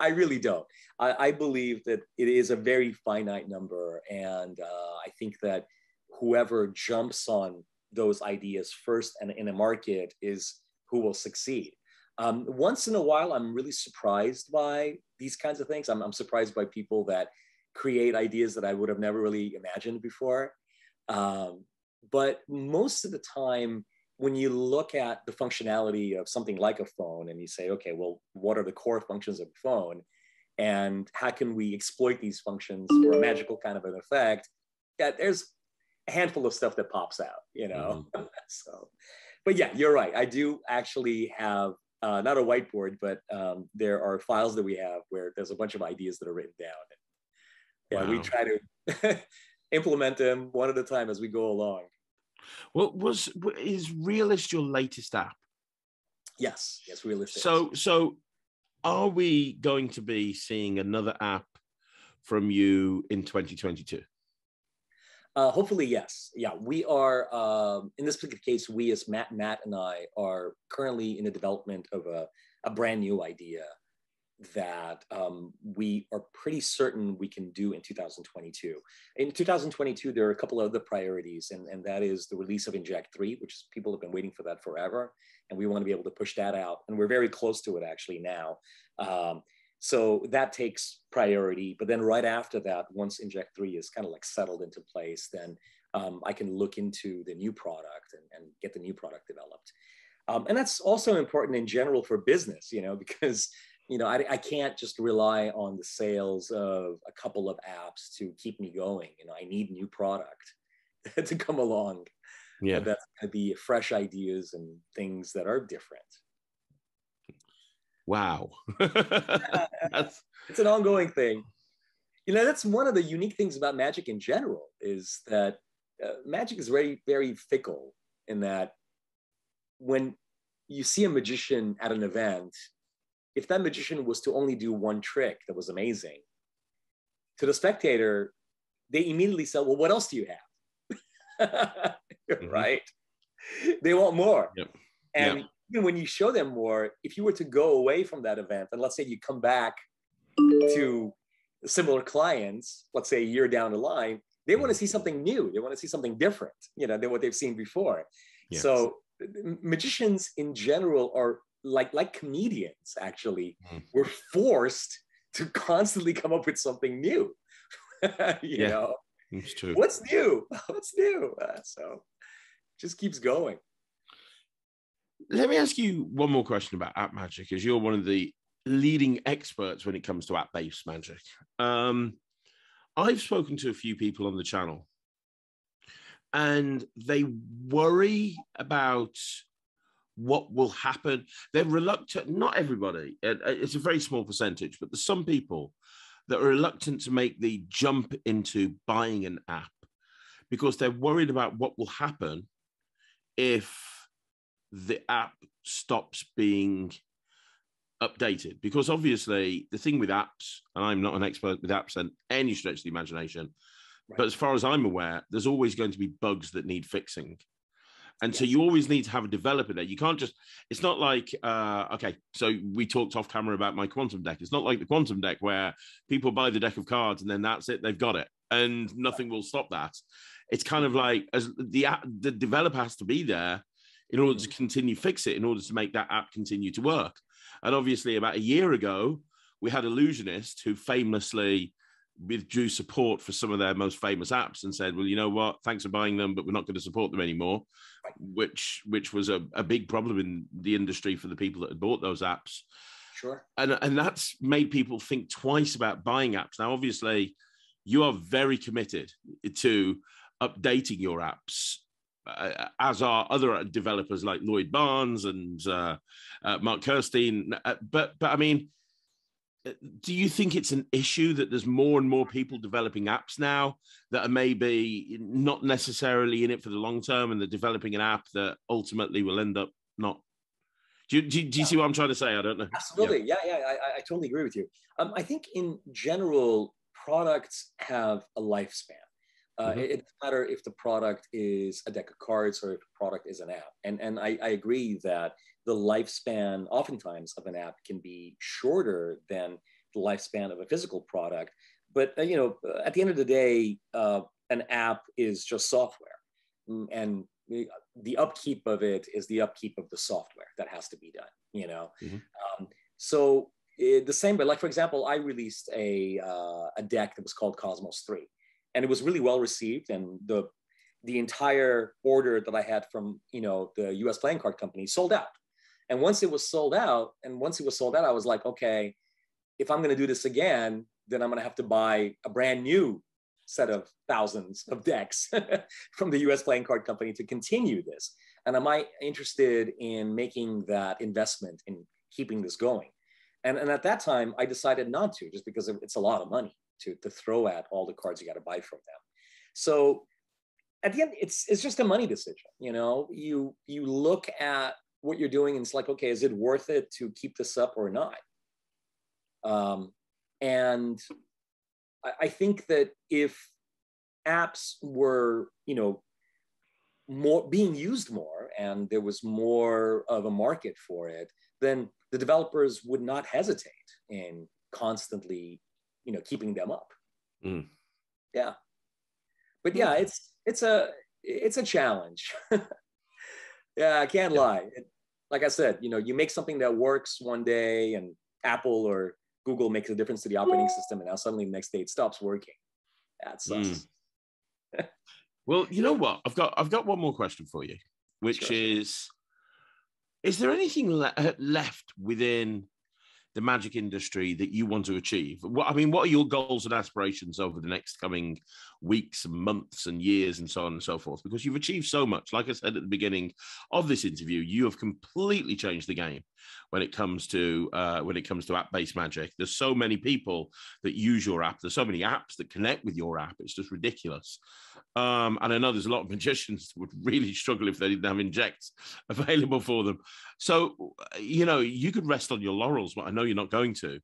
I really don't. I, I, believe that it is a very finite number, and uh, I think that whoever jumps on those ideas first and in a market is who will succeed. Um, once in a while, I'm really surprised by these kinds of things. I'm, I'm, surprised by people that create ideas that I would have never really imagined before. Um, but most of the time, when you look at the functionality of something like a phone and you say, okay, well, what are the core functions of a phone? And how can we exploit these functions for a magical kind of an effect? Yeah, there's a handful of stuff that pops out, you know? Mm-hmm. (laughs) so, but yeah, you're right. I do actually have uh, not a whiteboard, but um, there are files that we have where there's a bunch of ideas that are written down. And, yeah, wow. we try to (laughs) implement them one at a time as we go along. Well, was is Realist your latest app? Yes, yes, Realist. So, so are we going to be seeing another app from you in 2022? Uh, hopefully, yes. Yeah, we are, um, in this particular case, we as Matt, Matt and I are currently in the development of a, a brand new idea that um, we are pretty certain we can do in 2022. In 2022, there are a couple of other priorities, and, and that is the release of Inject 3, which is, people have been waiting for that forever, and we want to be able to push that out. And we're very close to it actually now. Um, so that takes priority. But then right after that, once Inject 3 is kind of like settled into place, then um, I can look into the new product and, and get the new product developed. Um, and that's also important in general for business, you know, (laughs) because you know I, I can't just rely on the sales of a couple of apps to keep me going. You know, I need new product (laughs) to come along. Yeah, that's going to be fresh ideas and things that are different. Wow. (laughs) it's an ongoing thing. You know, that's one of the unique things about magic in general is that uh, magic is very, very fickle in that when you see a magician at an event, if that magician was to only do one trick that was amazing, to the spectator, they immediately say, Well, what else do you have? (laughs) mm-hmm. Right? They want more. Yep. And yep even when you show them more, if you were to go away from that event, and let's say you come back to similar clients, let's say a year down the line, they want to see something new. They want to see something different, you know, than what they've seen before. Yes. So magicians in general are like like comedians actually mm. we're forced to constantly come up with something new (laughs) you yeah, know it's true what's new (laughs) what's new uh, so just keeps going let me ask you one more question about app magic, as you're one of the leading experts when it comes to app based magic. Um, I've spoken to a few people on the channel, and they worry about what will happen. They're reluctant, not everybody, it's a very small percentage, but there's some people that are reluctant to make the jump into buying an app because they're worried about what will happen if the app stops being updated because obviously the thing with apps, and I'm not an expert with apps and any stretch of the imagination, right. but as far as I'm aware, there's always going to be bugs that need fixing. And yes. so you always need to have a developer there. You can't just, it's not like, uh, okay, so we talked off camera about my quantum deck. It's not like the quantum deck where people buy the deck of cards and then that's it, they've got it and nothing will stop that. It's kind of like as the the developer has to be there in order to mm. continue fix it in order to make that app continue to work. And obviously, about a year ago, we had illusionist who famously withdrew support for some of their most famous apps and said, "Well, you know what? Thanks for buying them, but we're not going to support them anymore," which which was a, a big problem in the industry for the people that had bought those apps. Sure. And and that's made people think twice about buying apps. Now, obviously, you are very committed to updating your apps uh, as are other developers like Lloyd Barnes and uh, uh, Marc Kerstein. Uh, but but I mean, do you think it's an issue that there's more and more people developing apps now that are maybe not necessarily in it for the long term, and they're developing an app that ultimately will end up not? Do you, do you, do you see what I'm trying to say? I don't know. Absolutely, yeah, yeah, yeah I, I, totally agree with you. Um, I think in general, products have a lifespan. Uh, mm-hmm. it, it, doesn't matter if the product is a deck of cards or if the product is an app. And, and I, I agree that the lifespan, oftentimes, of an app can be shorter than the lifespan of a physical product. But uh, you know, at the end of the day, uh, an app is just software, mm, and the, upkeep of it is the upkeep of the software that has to be done. You know, mm-hmm. um, so it, the same. But like for example, I released a uh, a deck that was called Cosmos Three, and it was really well received. And the the entire order that I had from you know the U.S. playing card company sold out. And once it was sold out, and once it was sold out, I was like, okay, if I'm going to do this again, then I'm going to have to buy a brand new set of thousands of decks (laughs) from the U.S. playing card company to continue this. And am I interested in making that investment in keeping this going? And, and at that time, I decided not to, just because it's a lot of money to, to throw at all the cards you got to buy from them. So at the end, it's it's just a money decision. You know, you you look at what you're doing and it's like, okay, is it worth it to keep this up or not? Um, and I, I think that if apps were, you know, more being used more and there was more of a market for it, then the developers would not hesitate in constantly, you know, keeping them up. Mm. Yeah. But yeah, hmm. it's it's a it's a challenge. (laughs) yeah, I can't yeah. lie. It, like I said, you know, you make something that works one day and Apple or Google makes a difference to the operating system and now suddenly the next day it stops working. That sucks. Mm. (laughs) well, you know what? I've got I've got one more question for you, which sure. is is there anything le- (laughs) left within the magic industry that you want to achieve? What, I mean, what are your goals and aspirations over the next coming weeks and months and years and so on and so forth? Because you've achieved so much. Like I said at the beginning of this interview, you have completely changed the game when it comes to uh, when it comes to app-based magic. There's so many people that use your app. There's so many apps that connect with your app. It's just ridiculous. Um, and I know there's a lot of (laughs) magicians would really struggle if they didn't have injects (laughs) available for them. So you know you could rest on your laurels, but I know you're not going to.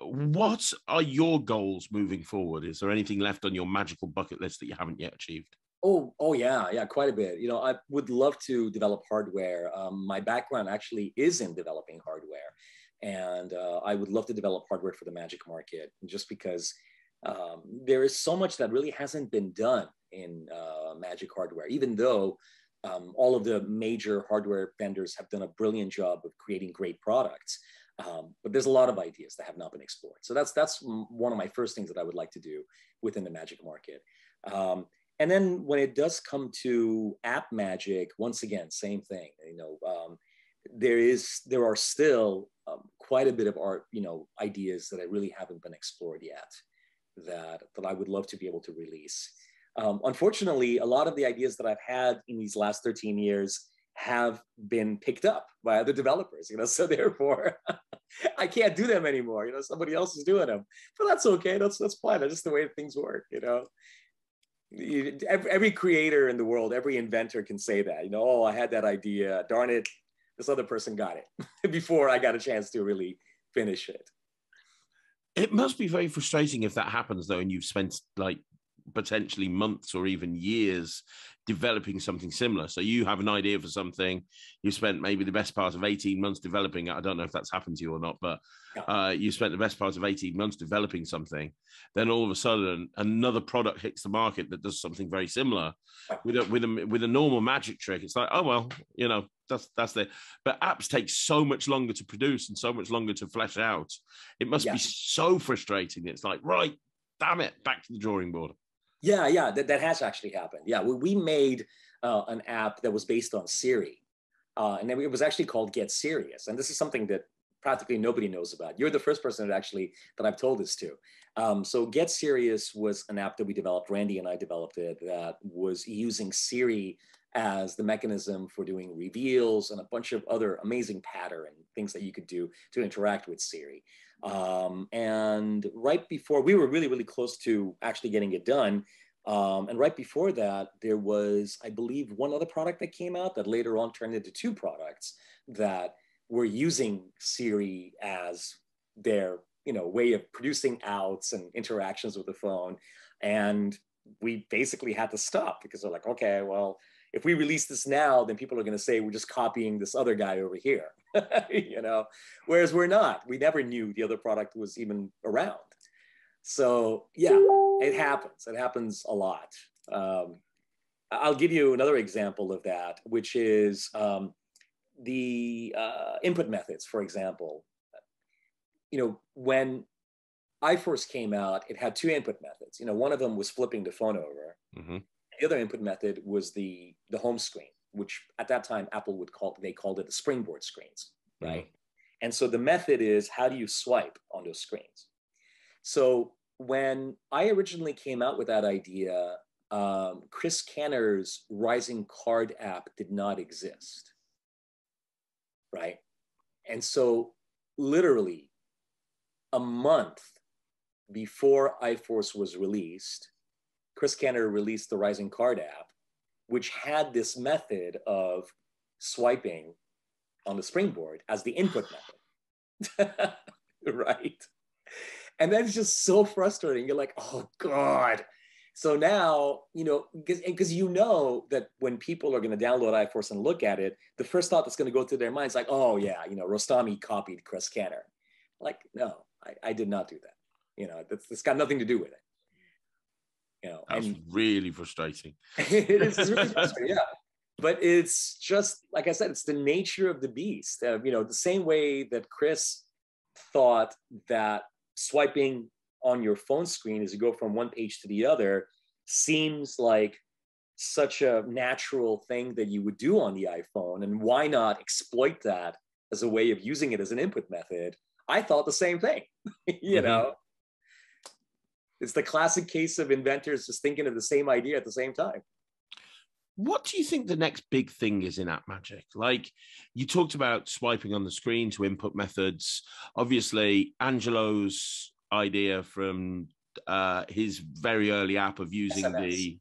What are your goals moving forward? Is there anything left on your magical bucket list that you haven't yet achieved? Oh, oh yeah, yeah, quite a bit. You know, I would love to develop hardware. Um, my background actually is in developing hardware, and uh, I would love to develop hardware for the magic market, just because um, there is so much that really hasn't been done in uh, magic hardware. Even though um, all of the major hardware vendors have done a brilliant job of creating great products, um, but there's a lot of ideas that have not been explored. So that's that's one of my first things that I would like to do within the magic market. And then when it does come to app magic, once again, same thing. You know, um, there is there are still um, quite a bit of art, you know, ideas that I really haven't been explored yet. That that I would love to be able to release. Um, unfortunately, a lot of the ideas that I've had in these last 13 years have been picked up by other developers. You know, (laughs) so therefore, I can't do them anymore. You know, somebody else is doing them, but that's okay. That's that's fine. That's just the way things work. You know every, every creator in the world, every inventor can say that, you know, oh, I had that idea, darn it, this other person got it (laughs) before I got a chance to really finish it. It must be very frustrating if that happens though, and you've spent like potentially months or even years developing something similar. So you have an idea for something, you spent maybe the best part of 18 months developing it. I don't know if that's happened to you or not, but uh, you spent the best part of 18 months developing something. Then all of a sudden another product hits the market that does something very similar with a with a with a normal magic trick. It's like, oh well, you know, that's that's the but apps take so much longer to produce and so much longer to flesh out. It must yeah. be so frustrating. It's like, right, damn it, back to the drawing board. Yeah, yeah, that, that has actually happened. Yeah, we, we made uh, an app that was based on Siri. Uh, and it was actually called Get Serious. And this is something that practically nobody knows about. You're the first person that actually that I've told this to. Um, so Get Serious was an app that we developed. Randy and I developed it that was using Siri as the mechanism for doing reveals and a bunch of other amazing pattern things that you could do to interact with Siri. Um, and right before we were really, really close to actually getting it done. Um, and right before that, there was, I believe, one other product that came out that later on turned into two products that were using Siri as their, you know, way of producing outs and interactions with the phone. And we basically had to stop because they're like, okay, well, if we release this now, then people are going to say we're just copying this other guy over here, (laughs) you know, whereas we're not. We never knew the other product was even around. So yeah, it happens. It happens a lot. Um, I'll give you another example of that, which is um, the uh, input methods, for example. You know, when iForce came out, it had two input methods. You know, one of them was flipping the phone over. Mm-hmm the other input method was the the home screen, which at that time Apple would call they called it the springboard screens, mm-hmm. right? Mm-hmm. And so the method is how do you swipe on those screens? So when I originally came out with that idea, um, Chris Kenner's Rising Card app did not exist, right? And so literally a month before iForce was released, Chris Kenner released the Rising Card app, which had this method of swiping on the springboard as the input (sighs) method. (laughs) right? And that's just so frustrating. You're like, oh God. So now, you know, because you know that when people are going to download iForce and look at it, the first thought that's going to go through their minds like, oh yeah, you know, Rostami copied Chris Kenner. Like, no, I, I did not do that. You know, that's, that's got nothing to do with it. You know, that's and really frustrating. (laughs) it is really (laughs) frustrating, yeah. But it's just like I said, it's the nature of the beast. Uh, you know, the same way that Chris thought that swiping on your phone screen as you go from one page to the other seems like such a natural thing that you would do on the iPhone. And why not exploit that as a way of using it as an input method? I thought the same thing, (laughs) you mm-hmm. know it's the classic case of inventors just thinking of the same idea at the same time. What do you think the next big thing is in App Magic? Like you talked about swiping on the screen to input methods. Obviously, Angelo's idea from uh, his very early app of using SMS. the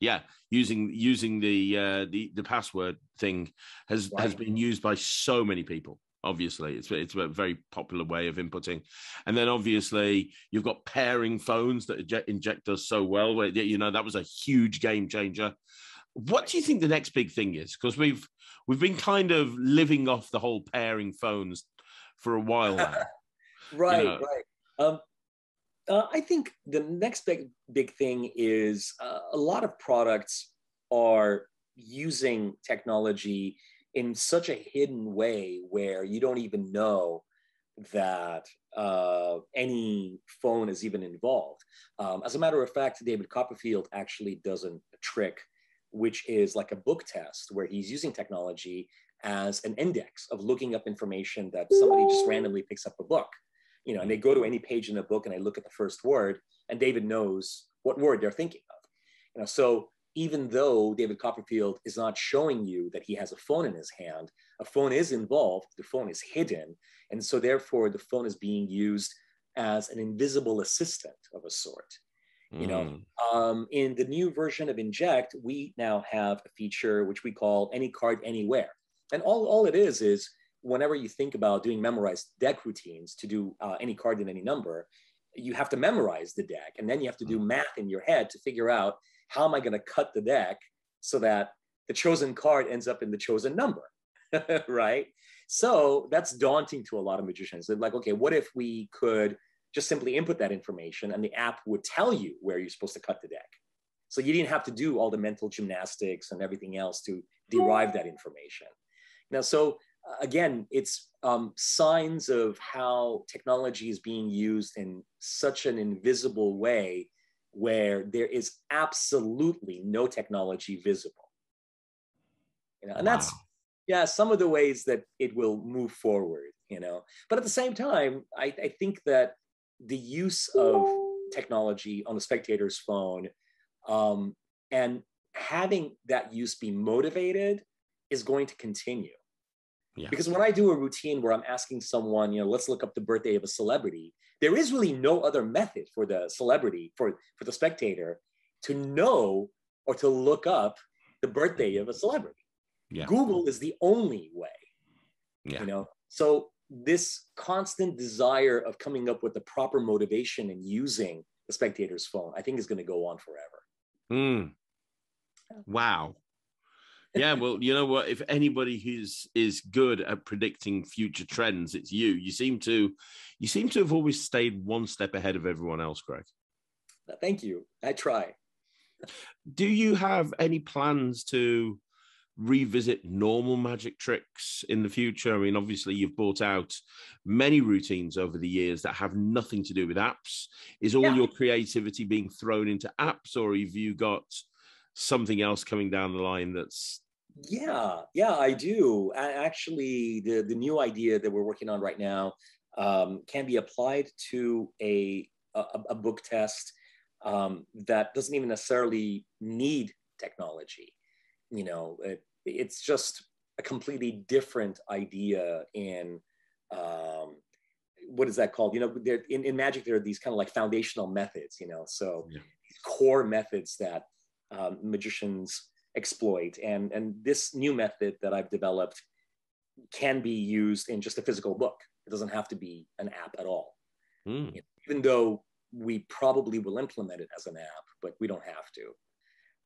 yeah using using the uh, the the password thing has right. has been used by so many people obviously it's it's a very popular way of inputting. And then obviously you've got pairing phones that inject, inject us so well where you know that was a huge game changer. What do you think the next big thing is? Because we've we've been kind of living off the whole pairing phones for a while now. (laughs) Right you know? right. Um, uh, i think the next big big thing is uh, a lot of products are using technology in such a hidden way where you don't even know that uh, any phone is even involved. Um, as a matter of fact, David Copperfield actually does a trick, which is like a book test where he's using technology as an index of looking up information that somebody just randomly picks up a book. You know, and they go to any page in a book and they look at the first word, and David knows what word they're thinking of. You know, so even though David Copperfield is not showing you that he has a phone in his hand, a phone is involved, the phone is hidden. And so therefore the phone is being used as an invisible assistant of a sort. You know, mm. um, in the new version of Inject, we now have a feature which we call any card anywhere. And all, all it is is whenever you think about doing memorized deck routines to do uh, any card in any number, you have to memorize the deck. And then you have to do mm. math in your head to figure out how am I going to cut the deck so that the chosen card ends up in the chosen number, (laughs) right? So that's daunting to a lot of magicians. They're like, okay, what if we could just simply input that information and the app would tell you where you're supposed to cut the deck? So you didn't have to do all the mental gymnastics and everything else to derive that information. Now, so uh, again, it's um, signs of how technology is being used in such an invisible way where there is absolutely no technology visible. You know, and wow. that's yeah, some of the ways that it will move forward, you know. But at the same time, I, I think that the use of technology on the spectator's phone um, and having that use be motivated is going to continue. Yeah. Because when I do a routine where I'm asking someone, you know, let's look up the birthday of a celebrity, there is really no other method for the celebrity, for, for the spectator to know or to look up the birthday of a celebrity. Yeah. Google is the only way. Yeah. You know, so this constant desire of coming up with the proper motivation and using the spectator's phone, I think is going to go on forever. Mm. Wow. Yeah, well, you know what? If anybody who's is good at predicting future trends, it's you. You seem to, you seem to have always stayed one step ahead of everyone else, Greg. Thank you. I try. Do you have any plans to revisit normal magic tricks in the future? I mean, obviously, you've brought out many routines over the years that have nothing to do with apps. Is all yeah. your creativity being thrown into apps, or have you got something else coming down the line that's yeah yeah i do actually the the new idea that we're working on right now um, can be applied to a a, a book test um, that doesn't even necessarily need technology you know, it, it's just a completely different idea in um, what is that called? You know, there, in, in magic, there are these kind of like foundational methods, you know, so yeah. core methods that um, magicians exploit. And, and this new method that I've developed can be used in just a physical book. It doesn't have to be an app at all. Mm. Even though we probably will implement it as an app, but we don't have to.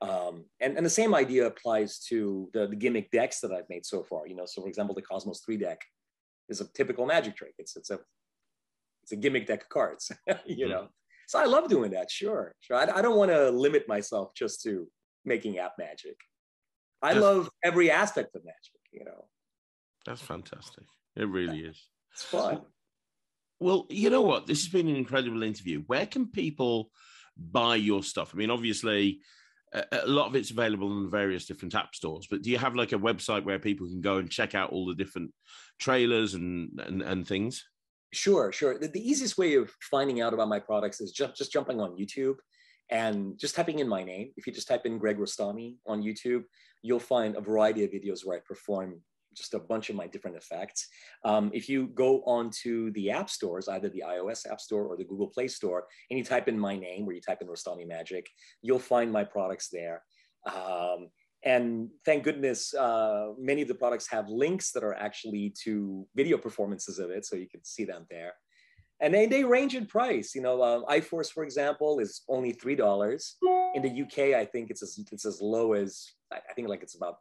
Um, and, and the same idea applies to the, the gimmick decks that I've made so far. You know, so for example, the Cosmos 3 deck is a typical magic trick. It's, it's, a, it's a gimmick deck of cards, (laughs) you mm-hmm. know. So I love doing that, sure. sure. I, I don't want to limit myself just to making app magic. I That's, love every aspect of magic, you know. That's fantastic. It really yeah. is. It's fun. Well, you know what? This has been an incredible interview. Where can people buy your stuff? I mean, obviously, a lot of it's available in various different app stores but do you have like a website where people can go and check out all the different trailers and and, and things sure sure the, the easiest way of finding out about my products is just, just jumping on youtube and just typing in my name if you just type in greg rostami on youtube you'll find a variety of videos where i perform just a bunch of my different effects. Um, if you go onto the app stores, either the iOS App Store or the Google Play Store, and you type in my name or you type in Rostami Magic, you'll find my products there. Um, and thank goodness, uh, many of the products have links that are actually to video performances of it, so you can see them there. And they, they range in price. You know, um, iForce, for example, is only three dollars. In the UK, I think it's as it's as low as I think like it's about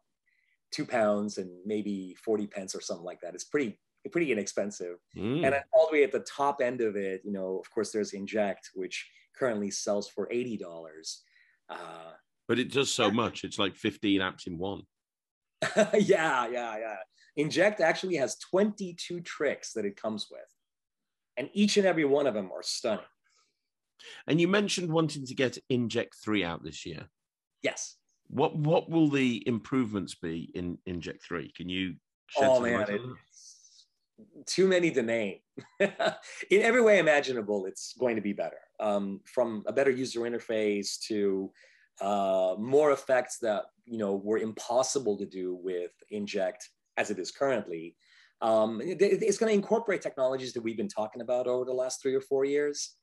two pounds and maybe 40 pence or something like that. It's pretty pretty inexpensive. Mm. And all the way at the top end of it, you know, of course, there's Inject, which currently sells for eighty dollars. Uh, but it does so much; it's like 15 apps in one. (laughs) yeah, yeah, yeah. Inject actually has 22 tricks that it comes with, and each and every one of them are stunning. And you mentioned wanting to get Inject 3 out this year. Yes. What what will the improvements be in Inject Three? Can you? oh man, it, too many to name. (laughs) in every way imaginable, it's going to be better. Um, from a better user interface to uh, more effects that you know were impossible to do with Inject as it is currently. Um, it, it's going to incorporate technologies that we've been talking about over the last three or four years.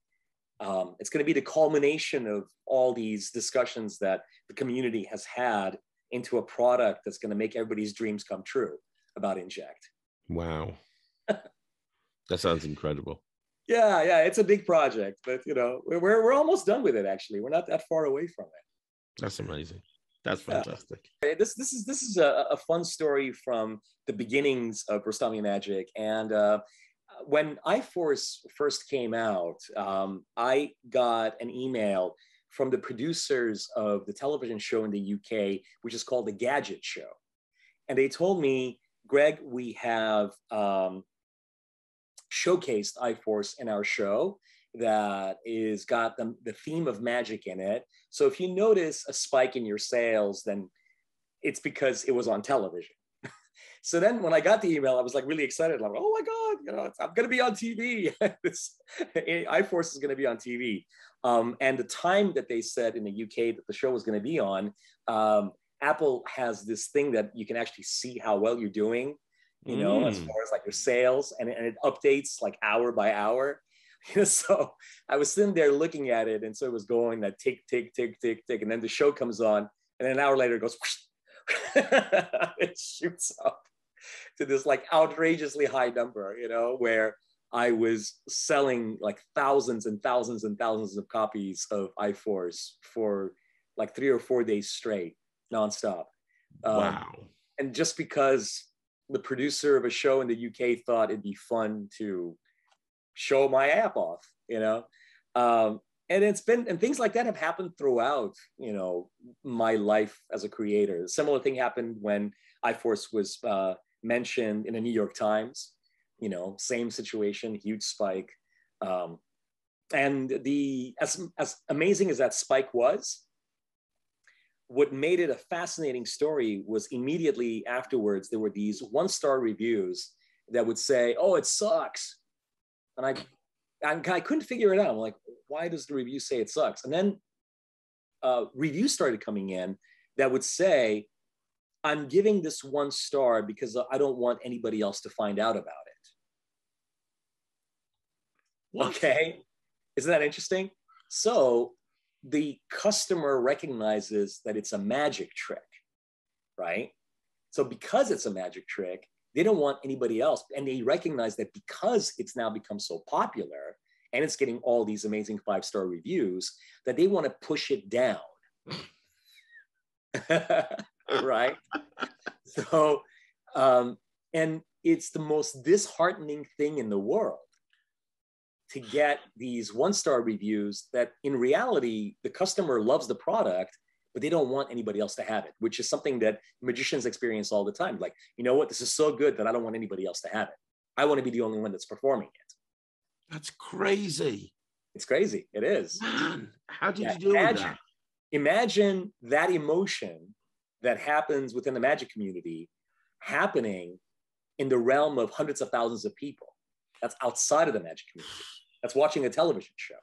Um, it's going to be the culmination of all these discussions that the community has had into a product that's going to make everybody's dreams come true. about Inject. Wow. (laughs) that sounds incredible. Yeah, yeah, it's a big project, but you know, we're we're almost done with it. Actually, we're not that far away from it. That's amazing. That's fantastic. Yeah. This this is this is a, a, fun story from the beginnings of Rostami Magic, and uh, when iForce first came out, um, I got an email from the producers of the television show in the UK, which is called The Gadget Show. And they told me, Greg, we have um, showcased iForce in our show that is got the, the theme of magic in it. So if you notice a spike in your sales, then it's because it was on television. (laughs) so then when I got the email, I was like really excited. Like, oh my God, you know, I'm going to be on TV. (laughs) this iForce is going to be on TV. Um, and the time that they said in the UK that the show was going to be on, um, Apple has this thing that you can actually see how well you're doing, you know, mm. as far as like your sales, and, and it updates like hour by hour. (laughs) so I was sitting there looking at it, and so it was going that tick, tick, tick, tick, tick, and then the show comes on, and an hour later it goes, (laughs) it shoots up to this like outrageously high number, you know, where I was selling like thousands and thousands and thousands of copies of iForce for like three or four days straight, nonstop. Um, wow. And just because the producer of a show in the UK thought it'd be fun to show my app off, you know? Um, and it's been, and things like that have happened throughout, you know, my life as a creator. A similar thing happened when iForce was uh, mentioned in the New York Times you know, same situation, huge spike. Um, and the as, as amazing as that spike was, what made it a fascinating story was immediately afterwards there were these one star reviews that would say, "Oh, it sucks," and I, I, I couldn't figure it out. I'm like, why does the review say it sucks? And then uh, reviews started coming in that would say, "I'm giving this one star because I don't want anybody else to find out about it." What? Okay. Isn't that interesting? So the customer recognizes that it's a magic trick, right? So because it's a magic trick, they don't want anybody else. And they recognize that because it's now become so popular and it's getting all these amazing five star reviews, that they want to push it down. (laughs) right? so, um, and it's the most disheartening thing in the world to get these one star reviews that in reality, the customer loves the product, but they don't want anybody else to have it, which is something that magicians experience all the time. Like, you know what, this is so good that I don't want anybody else to have it. I want to be the only one that's performing it. That's crazy. It's crazy. It is. Man, how did yeah, you do imagine, that? Imagine that emotion that happens within the magic community happening in the realm of hundreds of thousands of people. That's outside of the magic community. That's watching a television show.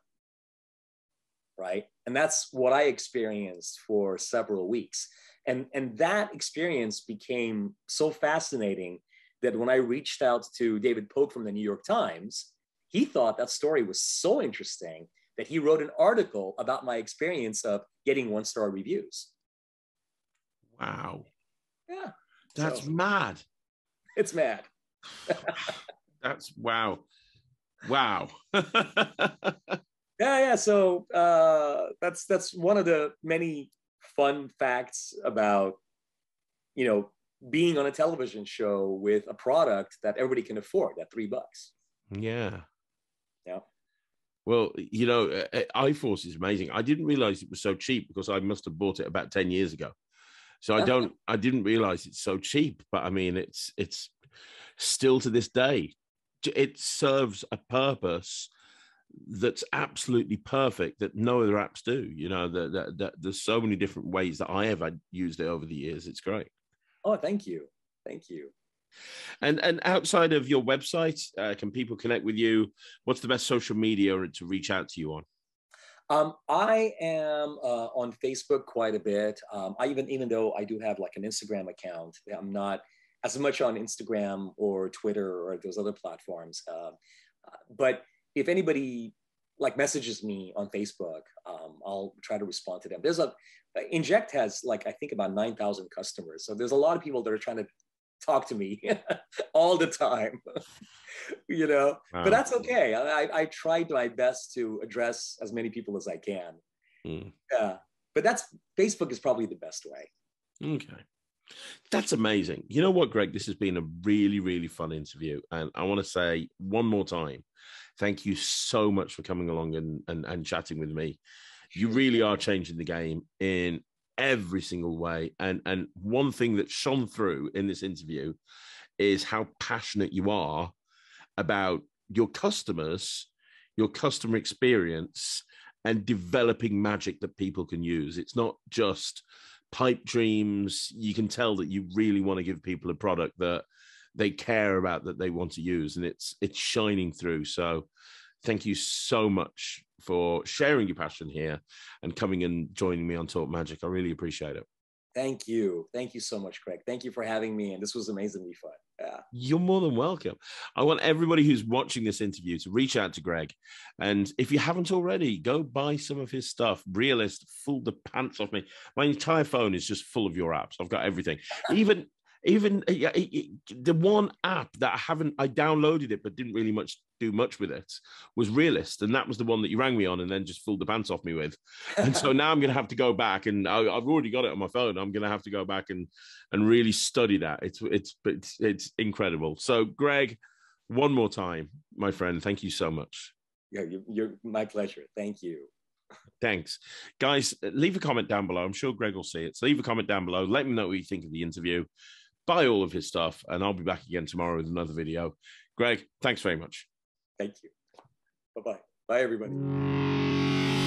Right. And that's what I experienced for several weeks. And, and that experience became so fascinating that when I reached out to David Pogue from the New York Times, he thought that story was so interesting that he wrote an article about my experience of getting one star reviews. Wow. Yeah. That's so, mad. It's mad. (laughs) That's wow. Wow. (laughs) yeah, yeah. So uh, that's that's one of the many fun facts about you know being on a television show with a product that everybody can afford at three bucks. Yeah. Yeah. Well, you know, uh, uh, iForce is amazing. I didn't realize it was so cheap because I must have bought it about 10 years ago. So I don't (laughs) I didn't realize it's so cheap, but I mean it's it's still to this day it serves a purpose that's absolutely perfect that no other apps do. You know, that, that, that there's so many different ways that I have used it over the years. It's great. Oh, thank you, thank you. And and outside of your website, uh, can people connect with you? What's the best social media to reach out to you on? Um, I am uh, on Facebook quite a bit. Um, I even even though I do have like an Instagram account, I'm not as much on Instagram or Twitter or those other platforms. Uh, but if anybody like messages me on Facebook, um, I'll try to respond to them. There's a Inject has like I think about nine thousand customers, so there's a lot of people that are trying to talk to me (laughs) all the time. (laughs) you know, wow. but that's okay. I, I tried my best to address as many people as I can. Mm. Yeah, but that's Facebook is probably the best way. Okay. That's amazing. You know what, Greg? This has been a really, really fun interview. And I want to say one more time, thank you so much for coming along and, and, and chatting with me. You really are changing the game in every single way. And, and one thing that shone through in this interview is how passionate you are about your customers, your customer experience, and developing magic that people can use. It's not just pipe dreams. You can tell that you really want to give people a product that they care about that they want to use, and it's it's shining through. So, thank you so much for sharing your passion here and coming and joining me on Talk Magic. I really appreciate it. Thank you. Thank you so much, Craig. Thank you for having me. And this was amazingly fun. Yeah. You're more than welcome. I want everybody who's watching this interview to reach out to Greg. And if you haven't already, go buy some of his stuff. Realist, fooled the pants off me. My entire phone is just full of your apps. I've got everything. Even even uh, the one app that I haven't, I downloaded it but didn't really much do much with it was Realist, and that was the one that you rang me on and then just fooled the pants off me with. And so (laughs) now I'm going to have to go back, and I, have already got it on my phone. I'm going to have to go back and and really study that. It's it's it's it's incredible. So, Greg, one more time, my friend, thank you so much. Yeah, you're, you're my pleasure. Thank you. Thanks. Guys, leave a comment down below. I'm sure Greg will see it. So leave a comment down below. Let me know what you think of the interview buy all of his stuff, and I'll be back again tomorrow with another video. Greg, thanks very much. Thank you. Bye bye. Bye, everybody.